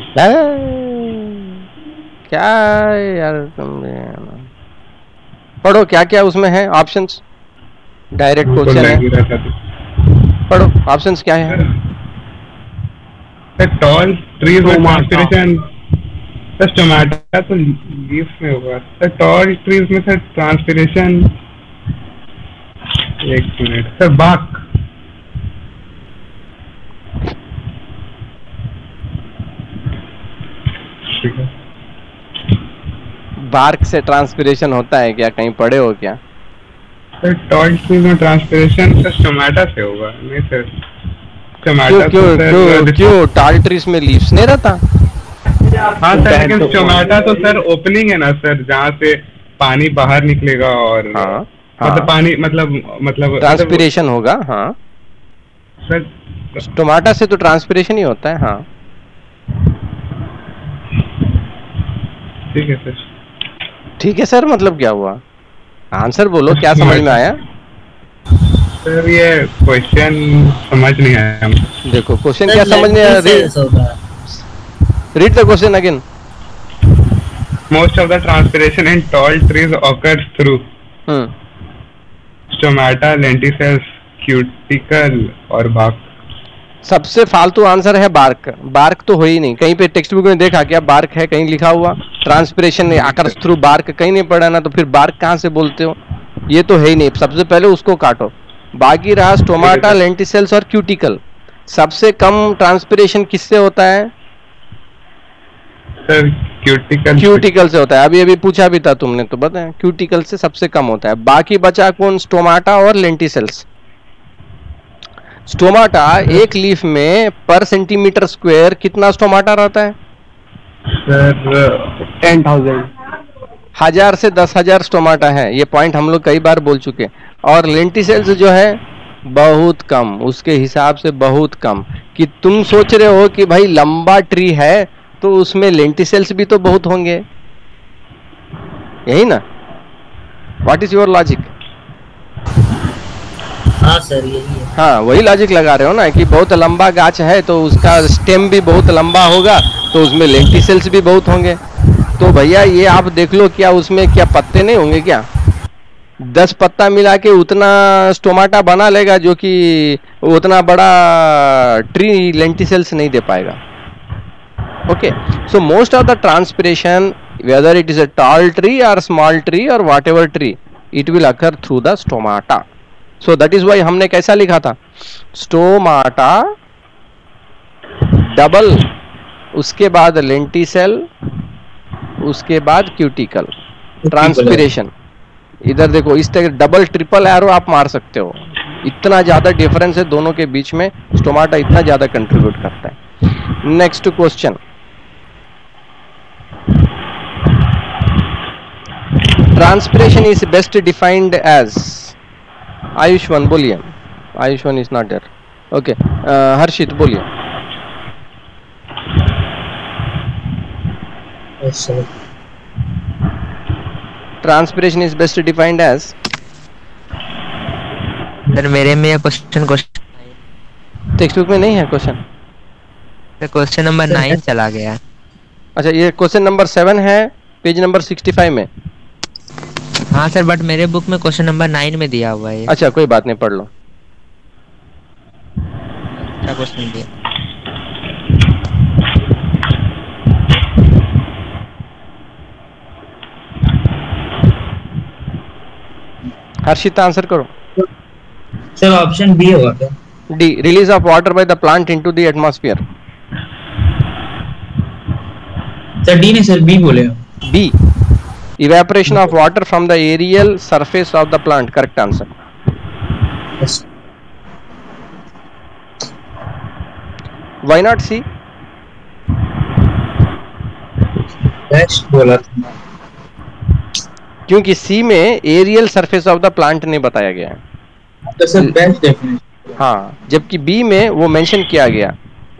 क्या यार तुम पढ़ो क्या क्या उसमें है ऑप्शंस डायरेक्ट क्वेश्चन है पढ़ो ऑप्शंस क्या है टॉल ट्रीज में ट्रांसपिरेशन सर टमाटा तो लीफ में होगा सर टॉल ट्रीज में सर ट्रांसपिरेशन एक मिनट सर बाक बार्क से ट्रांसपिरेशन होता है क्या? कहीं पढ़े हो क्या? सर टॉल ट्रीज में ट्रांसपिरेशन सर टमाटा से होगा नहीं सर क्यों टमाटा क्यों तो क्यों क्यों? टाल ट्रीज में लीव्स नहीं रहता? हाँ सर लेकिन टमाटा तो सर ओपनिंग है ना सर जहाँ से पानी बाहर निकलेगा और हाँ मतलब हाँ पानी मतलब मतलब ट्रांसपिरेशन होगा हाँ। सर टमाटा से तो ट्रांसपिरेशन ही होता है हाँ। ठीक है सर ठीक है सर मतलब क्या हुआ? आंसर बोलो क्या समझ में आया? सर ये क्वेश्चन समझ नहीं आया। देखो क्वेश्चन क्या समझ नहीं आया? Lenticels. Read the question again most of the transpiration in tall trees occurs through hmm stomata lenticels cuticle और बाक सबसे फालतू आंसर है बार्क बार्क तो हो ही नहीं। कहीं पे टेक्स्ट बुक में देखा क्या बार्क है कहीं लिखा हुआ। ट्रांसपिरेशन आकर थ्रू बार्क कहीं नहीं पढ़ा ना तो फिर बार्क कहाँ से बोलते हो? ये तो है ही नहीं। सबसे पहले उसको काटो। बाकी रहा स्टोमाटा लेंटिसेल्स और क्यूटिकल सबसे कम ट्रांसपिरेशन किससे होता है? सर क्यूटिकल क्यूटिकल से होता है। अभी अभी पूछा भी था तुमने तो बताया क्यूटिकल से सबसे कम होता है। बाकी बचा कौन? स्टोमाटा और लेंटिसेल्स स्टोमाटा एक लीफ में पर सेंटीमीटर स्क्वायर कितना स्टोमाटा रहता है? सर टेन थाउज़ेंड हज़ार से दस हज़ार स्टोमाटा है। ये पॉइंट हम लोग कई बार बोल चुके और लेंटिसेल्स जो है बहुत कम। उसके हिसाब से बहुत कम। कि तुम सोच रहे हो कि भाई लंबा ट्री है तो उसमें लेंटिसेल्स भी तो बहुत होंगे। यही ना? व्हाट इज़ योर लॉजिक हाँ सर यही हाँ। वही लॉजिक लगा रहे हो ना कि बहुत लंबा गाछ है तो उसका स्टेम भी बहुत लंबा होगा तो उसमें लेंटिसेल्स भी बहुत होंगे। तो भैया ये आप देख लो क्या उसमें क्या पत्ते नहीं होंगे क्या? दस पत्ता मिला के उतना स्टोमाटा बना लेगा जो कि उतना बड़ा ट्री लेंटिसेल्स नहीं दे पाएगा। Okay. So, most of the transpiration, whether it is a tall tree or small tree or whatever tree, it will occur through the stomata. So, that is why हमने कैसा लिखा था? स्टोमाटा डबल उसके बाद लेंटिसेल उसके बाद क्यूटिकल ट्रांसपिरेशन इधर देखो, इस तरह डबल ट्रिपल एरो आप मार सकते हो. इतना ज़्यादा डिफरेंस है दोनों के बीच में स्टोमाटा इतना ज़्यादा कंट्रीब्यूट करता है. Next question transpiration is best defined as Ayushman बोलिए Ayushman is not there okay Harshit बोलिए. Transpiration is best defined as sir मेरे में क्वेश्चन क्वेश्चन टेक्स्ट बुक में नहीं है क्वेश्चन क्वेश्चन नंबर नाइन चला गया। अच्छा ये क्वेश्चन नंबर सेवन है पेज नंबर सिक्सटी फाइव में। हाँ सर बट मेरे बुक में क्वेश्चन नंबर नाइन में दिया हुआ है अच्छा कोई बात नहीं पढ़ लो। अच्छा क्वेश्चन दिया। हर्षित आंसर करो। सर ऑप्शन बी होगा क्या? D release of water by the plant into the atmosphere sir D नहीं सर बी बोले। B. Evaporation of water from the aerial surface of the plant. Correct answer. Yes. Why not C? बोला था क्योंकि C में aerial surface of the plant नहीं बताया गया है तो हाँ जबकि B में वो मेंशन किया गया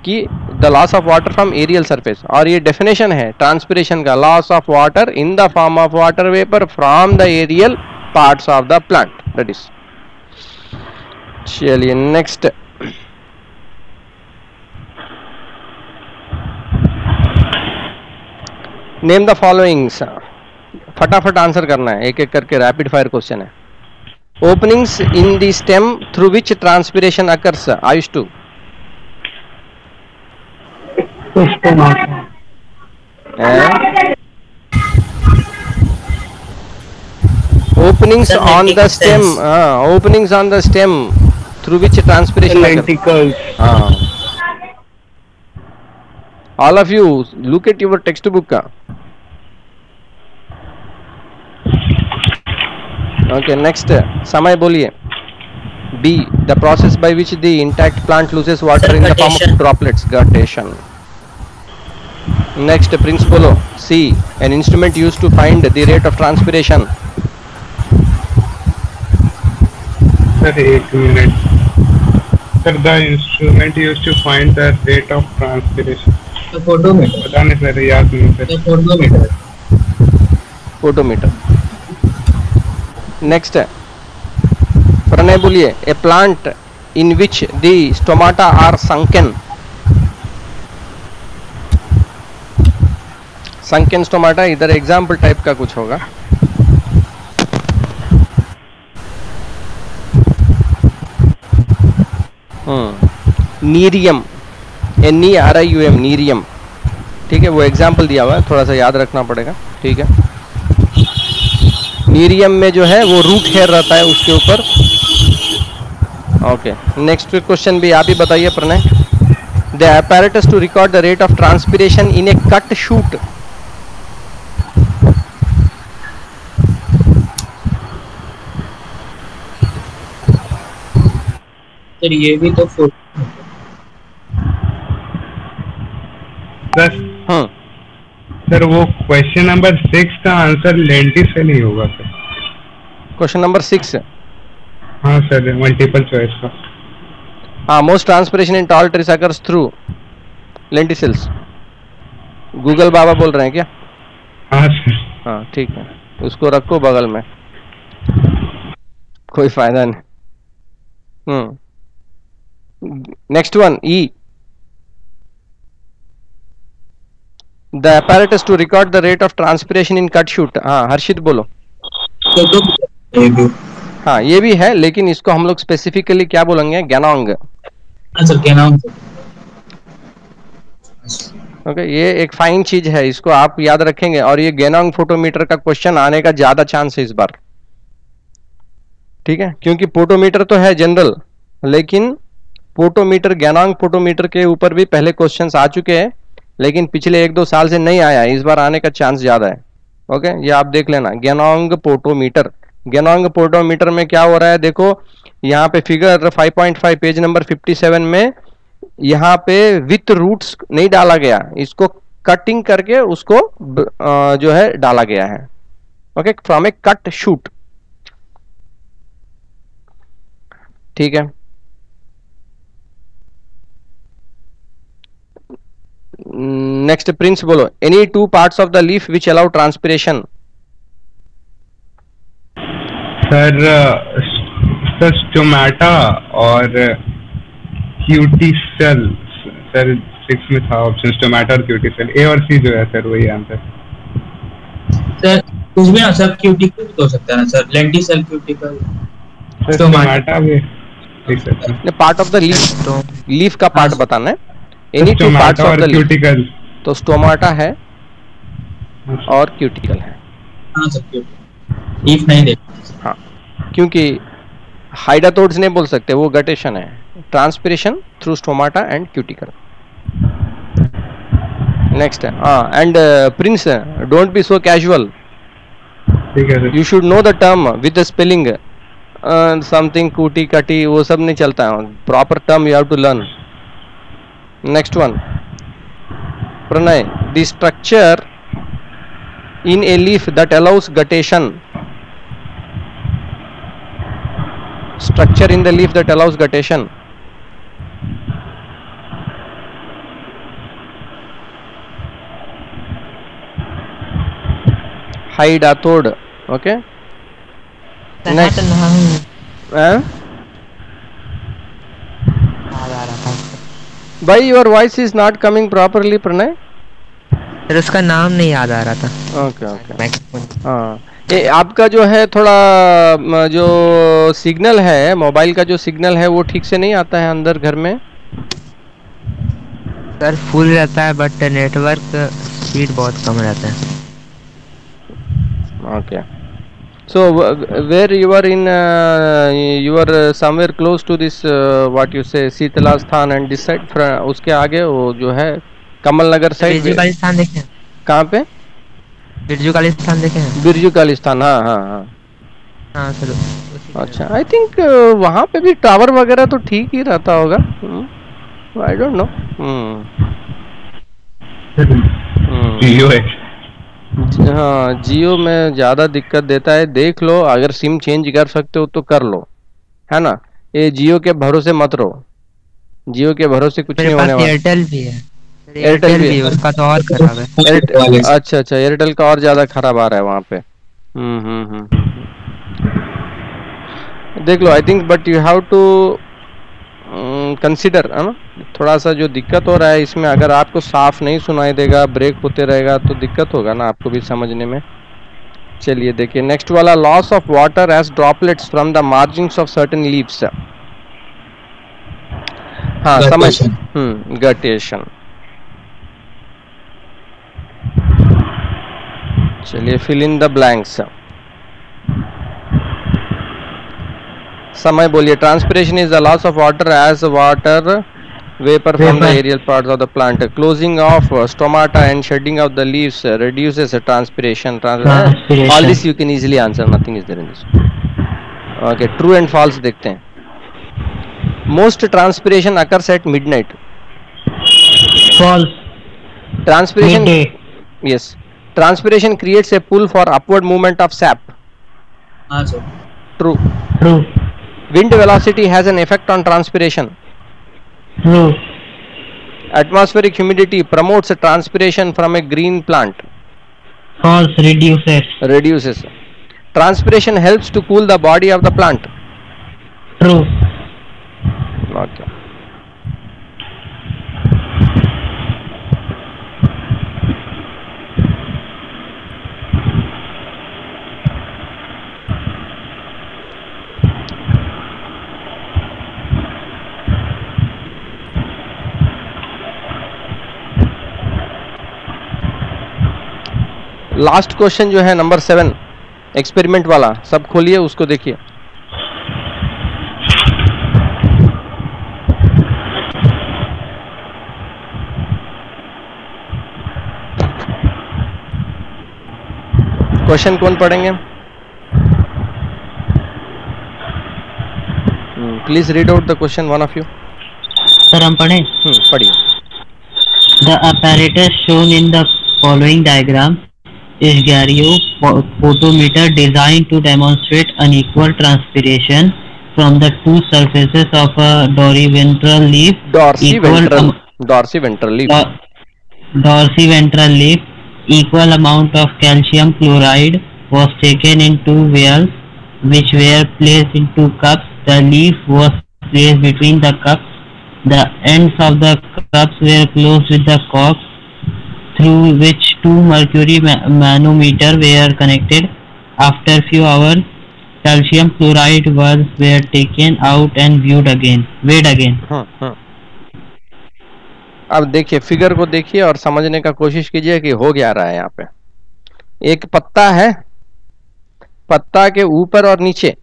कि the loss of water from aerial surface और ये डेफिनेशन है ट्रांसपिरेशन का loss of water in the form of water vapour from the aerial parts of the plant that is चलिए नेक्स्ट नेम द फॉलोइंग्स फटाफट आंसर करना है एक एक करके रैपिड फायर क्वेश्चन है. Openings in the stem through which transpiration occurs Ayush to stomata openings on the stem openings on the stem through which transpiration all of you look at your text book का ओके नेक्स्ट समय बोलिए be the process by which the intact plant loses water in the form of droplets guttation Next principle C. An instrument used to find the rate of transpiration. Sir, 38 minutes. Sir, the instrument used to find the rate of transpiration. The photometer. The photometer. Photometer. Next, Pranay Buliye, a plant in which the stomata are sunken. Sunken stomata इधर एग्ज़ाम्पल टाइप का कुछ होगा nerium N E R I U M nerium ठीक है, वो एग्ज़ाम्पल दिया हुआ है, थोड़ा सा याद रखना पड़ेगा। ठीक है। नीरियम में जो है, वो रूट हेयर रहता है उसके ऊपर। ओके नेक्स्ट क्वेश्चन भी आप ही बताइए, Pranay. The apparatus to record the rate of transpiration in a cut shoot sir ये भी तो फ़ोटो प्लस हम्म सर वो क्वेश्चन नंबर सिक्स का आंसर लेंटिस से नहीं होगा सर। क्वेश्चन नंबर सिक्स हाँ। सर मल्टीपल चॉइस का। हाँ most transpiration in tall trees occurs through lenticels Google बाबा बोल रहे हैं क्या? हाँ सर। हाँ ठीक है। उसको रखो बगल में। कोई फ़ायदा नहीं। हम्म। Next one E the apparatus to record the rate of transpiration in cut shoot हाँ हर्षित बोलो। हाँ ये भी है लेकिन इसको हम लोग स्पेसिफिकली क्या बोलेंगे? गैनोंग हाँ सर क्या ओके ये एक फाइन चीज़ है इसको आप याद रखेंगे। और ये गैनोंग फोटोमीटर का क्वेश्चन आने का ज़्यादा चांस है इस बार। ठीक है? क्योंकि फोटोमीटर तो है जनरल लेकिन फोटोमीटर गैनोंग पोटोमीटर के ऊपर भी पहले क्वेश्चन आ चुके हैं, लेकिन पिछले एक दो साल से नहीं आया इस बार आने का चांस ज़्यादा है। ओके ये आप देख लेना। गैनोंग पोटोमीटर गैनोंग पोटोमीटर में क्या हो रहा है? देखो, यहाँ पे फिगर 5.5 पेज नंबर 57 में यहाँ पे विथ रूट्स नहीं डाला गया। इसको कटिंग करके उसको जो है, डाला गया है। Okay from a cut shoot ठीक है? नेक्स्ट प्रिंस बोलो any two parts of the leaf which allow transpiration sir sir stomata और क्यूटी सेल सर सिक्स में था ऑप्शन स्टोमेटा और क्यूटी सेल ए और सी जो है सर वही आंसर सर कुछ भी ना सर क्यूटिकल भी तो हो सकता है ना sir lenticel cuticle. Stomata भी ठीक sir part of the leaf तो लीफ का पार्ट हाँ। बताना है। Any two parts stomata of the cuticle तो स्टोमाटा है और क्यूटिकल है। हाँ सर लीफ नहीं देख। हाँ क्योंकि हाइडाथोड्स नहीं बोल सकते वो गटेशन है। Transpiration through stomata and cuticle next हाँ। And Prince don't be so casual ठीक है you should know the term with the spelling something कूटी कटी वो सब नहीं चलता है। Proper term you have to learn next one. Pranay the structure in a leaf that allows guttation. Structure in the leaf that allows guttation. Hide athod okay? Next. uh? Why your voice is not coming properly pranay? Sir उसका नाम नहीं याद आ रहा था। Okay मैक्सिमम हाँ। ये आपका जो है थोड़ा जो सिग्नल है मोबाइल का जो सिग्नल है वो ठीक से नहीं आता है अंदर घर में? सर फुल रहता है बट नेटवर्क स्पीड बहुत कम रहता है। Okay okay. So where you are in uh, you are uh, somewhere close to this uh, what you say Sheetla Sthan and this side fr- उसके आगे वो जो है कमल नगर साइड बिरजू कालिस्तान देखे। कहाँ पे? बिरजू कालिस्तान देखे। हैं बिरजू कालिस्तान हाँ हाँ हाँ। हाँ सर अच्छा आई थिंक वहाँ पे भी टावर वगैरह तो ठीक ही रहता होगा। आई डोंट नो जियो है जियो में ज़्यादा दिक्कत देता है देख लो अगर सिम चेंज कर सकते हो तो कर लो है ना? ये जियो के भरोसे मत रहो। जियो के भरोसे कुछ नहीं होने वाला। एयरटेल भी है। एयरटेल भी भी। है, उसका तो और खराब है। अच्छा अच्छा एयरटेल का और ज़्यादा खराब आ रहा है वहाँ पे। हम्म हम्म हम्म। देख लो I think but you have to consider है ना? थोड़ा सा जो दिक्कत हो रहा है इसमें अगर आपको साफ़ नहीं सुनाई देगा ब्रेक होते रहेगा तो दिक्कत होगा ना आपको भी समझने में? चलिए देखिए नेक्स्ट वाला loss of water as droplets from the margins of certain leaves हाँ समझ हम्म गटेशन चलिए fill in the blanks Samay बोलिए। Transpiration is the loss of water as water vapour from the aerial parts of the plant closing of stomata and shading of the leaves reduces transpiration all this you can easily answer nothing is there in this okay true and false देखते हैं। Most transpiration occurs at midnight false transpiration yes transpiration creates a pull for upward movement of sap हाँ sir true true wind velocity has an effect on transpiration True. atmospheric humidity promotes a transpiration from a green plant False. Reduces. reduces transpiration helps to cool the body of the plant True. okay last question जो है नंबर सेवन एक्सपेरिमेंट वाला सब खोलिए उसको देखिए। क्वेश्चन कौन पढ़ेंगे? Please read out the question one of you sir हम पढ़ें? पढ़िए। The apparatus shown in the following diagram is garyophotometer designed to demonstrate unequal transpiration from the two surfaces of a dorsiventral leaf. Dorsiventral. Dorsiventral leaf. Dorsiventral leaf. Equal amount of calcium chloride was taken in two vials, which were placed into cups. The leaf was placed between the cups. The ends of the cups were closed with the cork through which two mercury ma- manometer were connected after few hours calcium chloride was were taken out and viewed again weighed again हम्म, हम्म। अब देखिए फिगर को देखिए और समझने का कोशिश कीजिए कि हो क्या रहा है यहाँ पे एक पत्ता है पत्ता के ऊपर और नीचे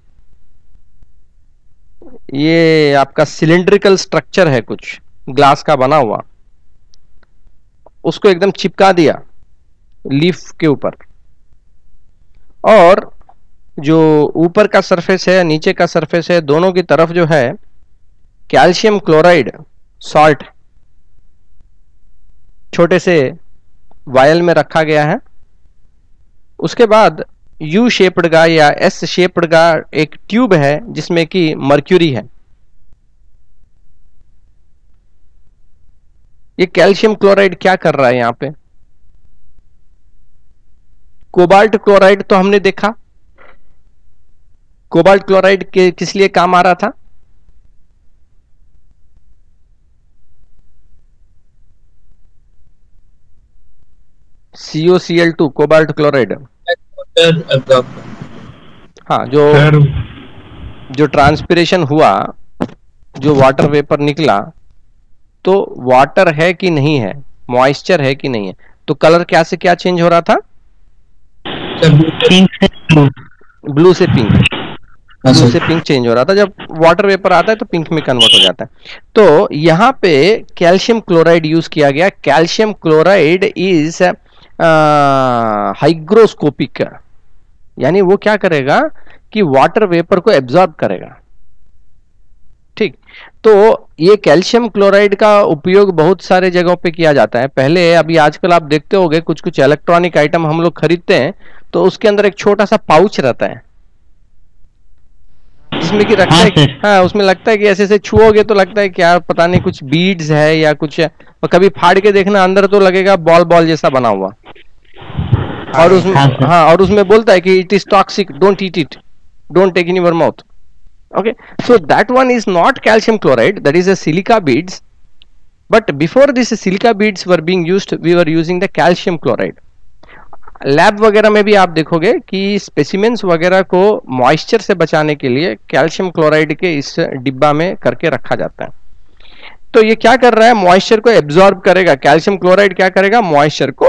ये आपका सिलिंड्रिकल स्ट्रक्चर है कुछ ग्लास का बना हुआ उसको एकदम चिपका दिया लीफ के ऊपर। और जो ऊपर का सरफेस है, नीचे का सरफेस है, दोनों की तरफ़ जो है कैल्शियम क्लोराइड सॉल्ट छोटे से वायल में रखा गया है। उसके बाद यू शेप्ड का या एस शेप्ड का एक ट्यूब है, जिसमें कि मर्क्यूरी है। ये कैल्शियम क्लोराइड क्या कर रहा है यहाँ पे? कोबाल्ट क्लोराइड तो हमने देखा। कोबाल्ट क्लोराइड के किस लिए काम आ रहा था? COCl2 cobalt chloride. हाँ जो जो ट्रांसपिरेशन हुआ जो वाटर वेपर निकला तो वाटर है कि नहीं है? मॉइस्चर है कि नहीं है? तो कलर क्या से क्या चेंज हो रहा था? ब्लू से पिंक ब्लू से पिंक चेंज हो रहा था। जब वाटर वेपर आता है तो पिंक में कन्वर्ट हो जाता है। तो यहाँ पे कैल्शियम क्लोराइड यूज़ किया गया। कैल्शियम क्लोराइड इज़ हाइग्रोस्कोपिक यानी वो क्या करेगा कि वाटर वेपर को एब्जॉर्ब करेगा। तो ये कैल्शियम क्लोराइड का उपयोग बहुत सारे जगहों पे किया जाता है। पहले अभी आजकल आप देखते होंगे कुछ कुछ इलेक्ट्रॉनिक आइटम हम लोग खरीदते हैं तो उसके अंदर एक छोटा सा पाउच रहता है। जिसमें कि रखता हाँ, है हाँ उसमें लगता है कि ऐसे ऐसे छुओगे तो लगता है क्या पता नहीं कुछ बीड्स है या कुछ है। और कभी फाड़ के देखना अंदर तो लगेगा बॉल बॉल जैसा बना हुआ। और उसमें हाँ, हाँ और उसमें बोलता है कि it is toxic don't eat it don't take in your mouth. Okay so that one is not calcium chloride that is a silica beads but before this silica beads were being used we were using the calcium chloride lab वगैरह में भी आप देखोगे कि स्पेसिमेंस वगैरह को मॉइस्चर से बचाने के लिए कैल्शियम क्लोराइड के इस डिब्बा में करके रखा जाता है तो ये क्या कर रहा है मॉइस्चर को एब्जॉर्ब करेगा कैल्शियम क्लोराइड क्या करेगा मॉइस्चर को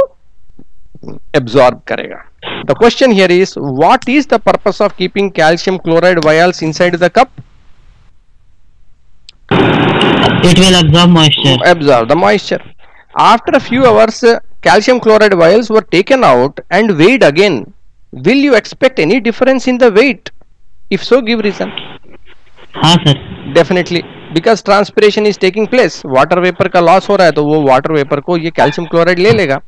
एब्जॉर्ब करेगा the question here is what is the purpose of keeping calcium chloride vials inside the cup it will absorb moisture absorb the moisture after a few hours uh, calcium chloride vials were taken out and weighed again will you expect any difference in the weight if so give reason हाँ sir definitely because transpiration is taking place water vapour का लॉस हो रहा है तो वो वाटर वेपर को ये कैल्शियम क्लोराइड ले लेगा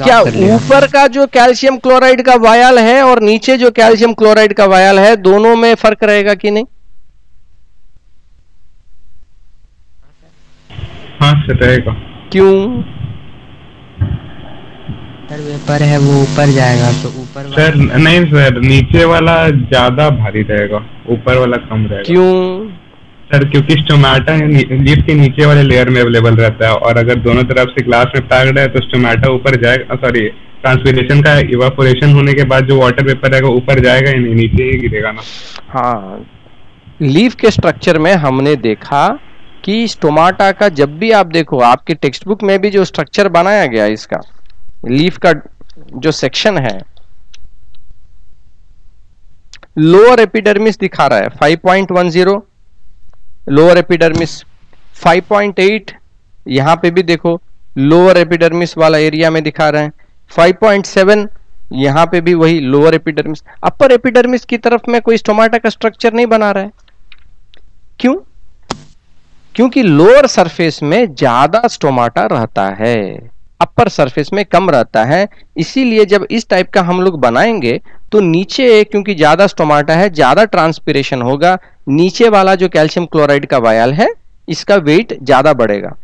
क्या ऊपर का जो कैल्शियम क्लोराइड का वायल है और नीचे जो कैल्शियम क्लोराइड का वायल है दोनों में फ़र्क रहेगा कि नहीं? हाँ सर रहेगा। क्यों? सर वेपर है वो ऊपर जाएगा तो ऊपर सर नहीं सर नीचे वाला ज़्यादा भारी रहेगा ऊपर वाला कम रहेगा। क्यों? सर, क्योंकि स्टोमेटा लीफ के नीचे वाले लेयर में अवेलेबल रहता है और अगर दोनों तरफ़ से ग्लास में पैक्ड है तो स्टोमेटा ऊपर जाएगा सॉरी ट्रांसपिरेशन का इवापोरेशन होने के बाद जो वाटर पेपर रहेगा, ऊपर जाएगा नहीं, नीचे ही गिरेगा ना? हाँ। लीफ के स्ट्रक्चर में हमने देखा कि स्टोमाटा का जब भी आप देखो, आपके टेक्स्ट बुक में भी जो स्ट्रक्चर बनाया गया इसका, लीफ का जो सेक्शन है लोअर एपिडर्मिस दिखा रहा है 5.10 लोअर एपिडर्मिस 5.8 यहाँ पे भी देखो लोअर एपिडर्मिस वाला एरिया में दिखा रहे हैं। 5.7 यहाँ पे भी वही लोअर एपिडर्मिस अपर एपिडर्मिस की तरफ़ में कोई स्टोमाटा का स्ट्रक्चर नहीं बना रहा है। क्यों? क्योंकि लोअर सरफेस में ज़्यादा स्टोमाटा रहता है। अपर सरफेस में कम रहता है। इसीलिए जब इस टाइप का हम लोग बनाएँगे तो नीचे क्योंकि ज़्यादा स्टोमाटा है, ज़्यादा ट्रांसपिरेशन होगा नीचे वाला जो कैल्शियम क्लोराइड का वायल है इसका वेट ज़्यादा बढ़ेगा।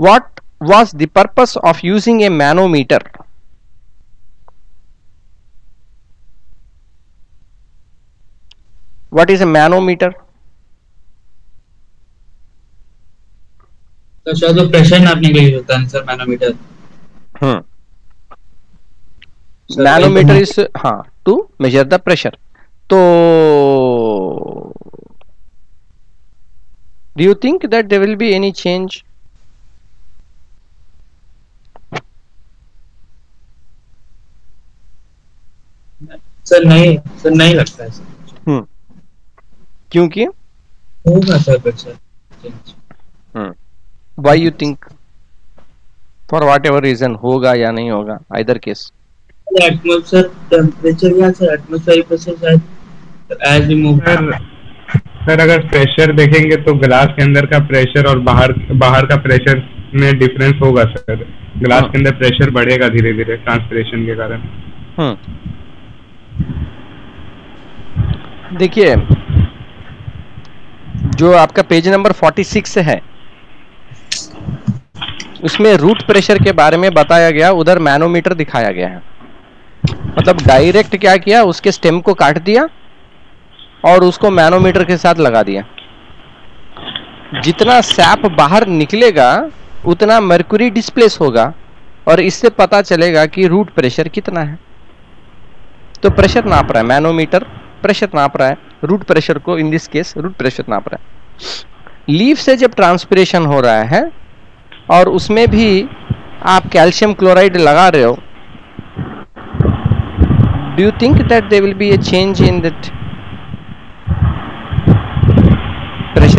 What was the purpose of using a manometer what is a manometer pressure manometer hmm. Manometer is हाँ टू मेजर द प्रेशर तो do you think that there will be any change? Sir नहीं सर नहीं लगता है सर हम्म क्योंकि? होगा sir pressure change why you think? For whatever reason होगा या नहीं होगा either केस एटमॉस्फेयर टेम्परेचर या सर एटमॉस्फेरिक प्रेशर शायद एज वी मूव सर अगर प्रेशर देखेंगे तो ग्लास के अंदर का प्रेशर और बाहर बाहर का प्रेशर में डिफरेंस होगा सर ग्लास हाँ। के अंदर प्रेशर बढ़ेगा धीरे धीरे ट्रांसपिरेशन के कारण। हम्म देखिए जो आपका पेज नंबर 46 है उसमें रूट प्रेशर के बारे में बताया गया उधर मैनोमीटर दिखाया गया है। मतलब डायरेक्ट क्या किया उसके स्टेम को काट दिया और उसको मैनोमीटर के साथ लगा दिया। जितना सैप बाहर निकलेगा, उतना मर्क्यूरी डिस्प्लेस होगा और इससे पता चलेगा कि रूट प्रेशर कितना है। तो प्रेशर नाप रहा है, मैनोमीटर प्रेशर नाप रहा है रूट प्रेशर को in this case root pressure नाप रहा है। लीफ से जब ट्रांसपिरेशन हो रहा है और उसमें भी आप कैल्शियम क्लोराइड लगा रहे हो do you think that they will be a change in that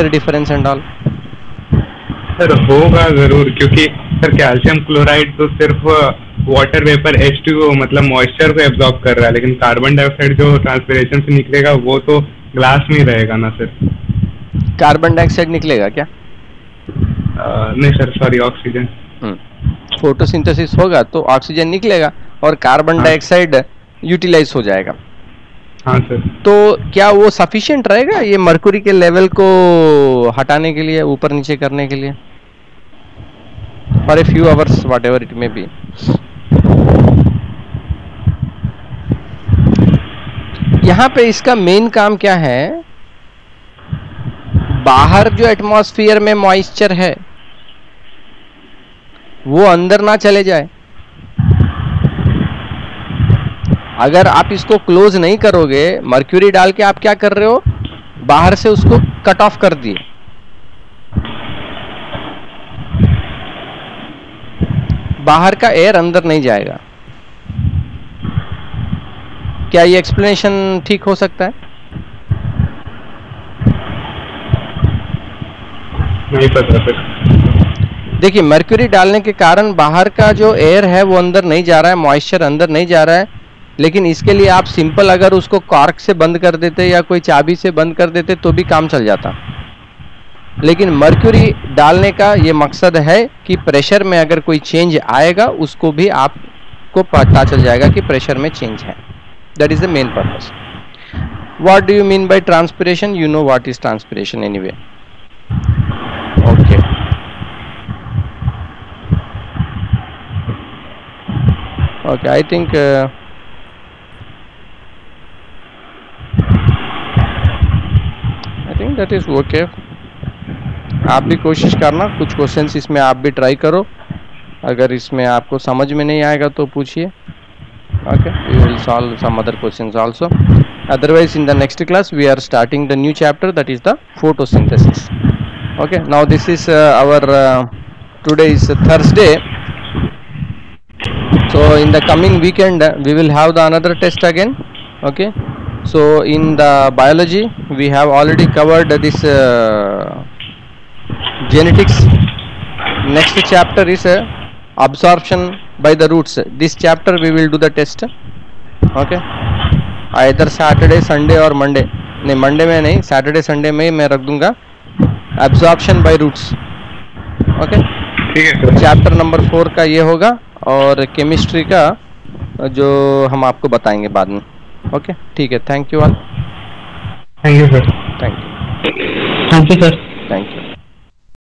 pressure difference and all sir होगा ज़रूर क्योंकि सर कैल्शियम क्लोराइड तो सिर्फ़ वाटर वेपर एच मतलब मॉइस्चर को एब्जॉर्ब कर रहा है लेकिन कार्बन डाइऑक्साइड जो ट्रांसपिरेशन से निकलेगा वो तो ग्लास में ही रहेगा ना सर। कार्बन डाइऑक्साइड निकलेगा क्या? अ, नहीं सर सॉरी ऑक्सीजन फोटोसिंथेसिस होगा तो ऑक्सीजन निकलेगा और कार्बन हाँ। डाइऑक्साइड यूटिलाइज हो जाएगा। हाँ सर तो क्या वो सफिशिएंट रहेगा ये मर्कुरी के लेवल को हटाने के लिए, ऊपर नीचे करने के लिए? For a few hours whatever it may be यहाँ पे इसका मेन काम क्या है? बाहर जो एटमॉस्फेयर में मॉइस्चर है, वो अंदर ना चले जाए। अगर आप इसको क्लोज नहीं करोगे मर्क्यूरी डाल के आप क्या कर रहे हो? बाहर से उसको कट ऑफ़ कर दिए। बाहर का एयर अंदर नहीं जाएगा। क्या ये एक्सप्लेनेशन ठीक हो सकता है? नहीं पता देखिए मर्क्यूरी डालने के कारण बाहर का जो एयर है वो अंदर नहीं जा रहा है मॉइस्चर अंदर नहीं जा रहा है। लेकिन इसके लिए आप सिंपल अगर उसको कॉर्क से बंद कर देते या कोई चाबी से बंद कर देते तो भी काम चल जाता। लेकिन मर्क्यूरी डालने का ये मकसद है कि प्रेशर में अगर कोई चेंज आएगा उसको भी आपको पता चल जाएगा कि प्रेशर में चेंज है। That is the main purpose what do you mean by transpiration? You know what is transpiration anyway. Okay. Okay i think uh, thing that is okay आप भी कोशिश करना, कुछ क्वेश्चन इसमें आप भी ट्राई करो। अगर इसमें आपको समझ में नहीं आएगा तो पूछिए। Okay we will solve some other question also otherwise in the next class we are starting the new chapter that is the photo okay now this is our today is Thursday so in the coming weekend we will have the another test again okay so in the biology we have already covered this uh, genetics next chapter is uh, absorption by the roots this chapter we will do the test okay either saturday sunday or monday नहीं मंडे में नहीं सैटरडे संडे में ही मैं रख दूँगा एब्जॉर्प्शन बाय रूट्स ओके ठीक है चैप्टर नंबर फोर का ये होगा और केमिस्ट्री का जो हम आपको बताएँगे बाद में ओके ठीक है. Thank you all thank you sir thank you thank you sir thank you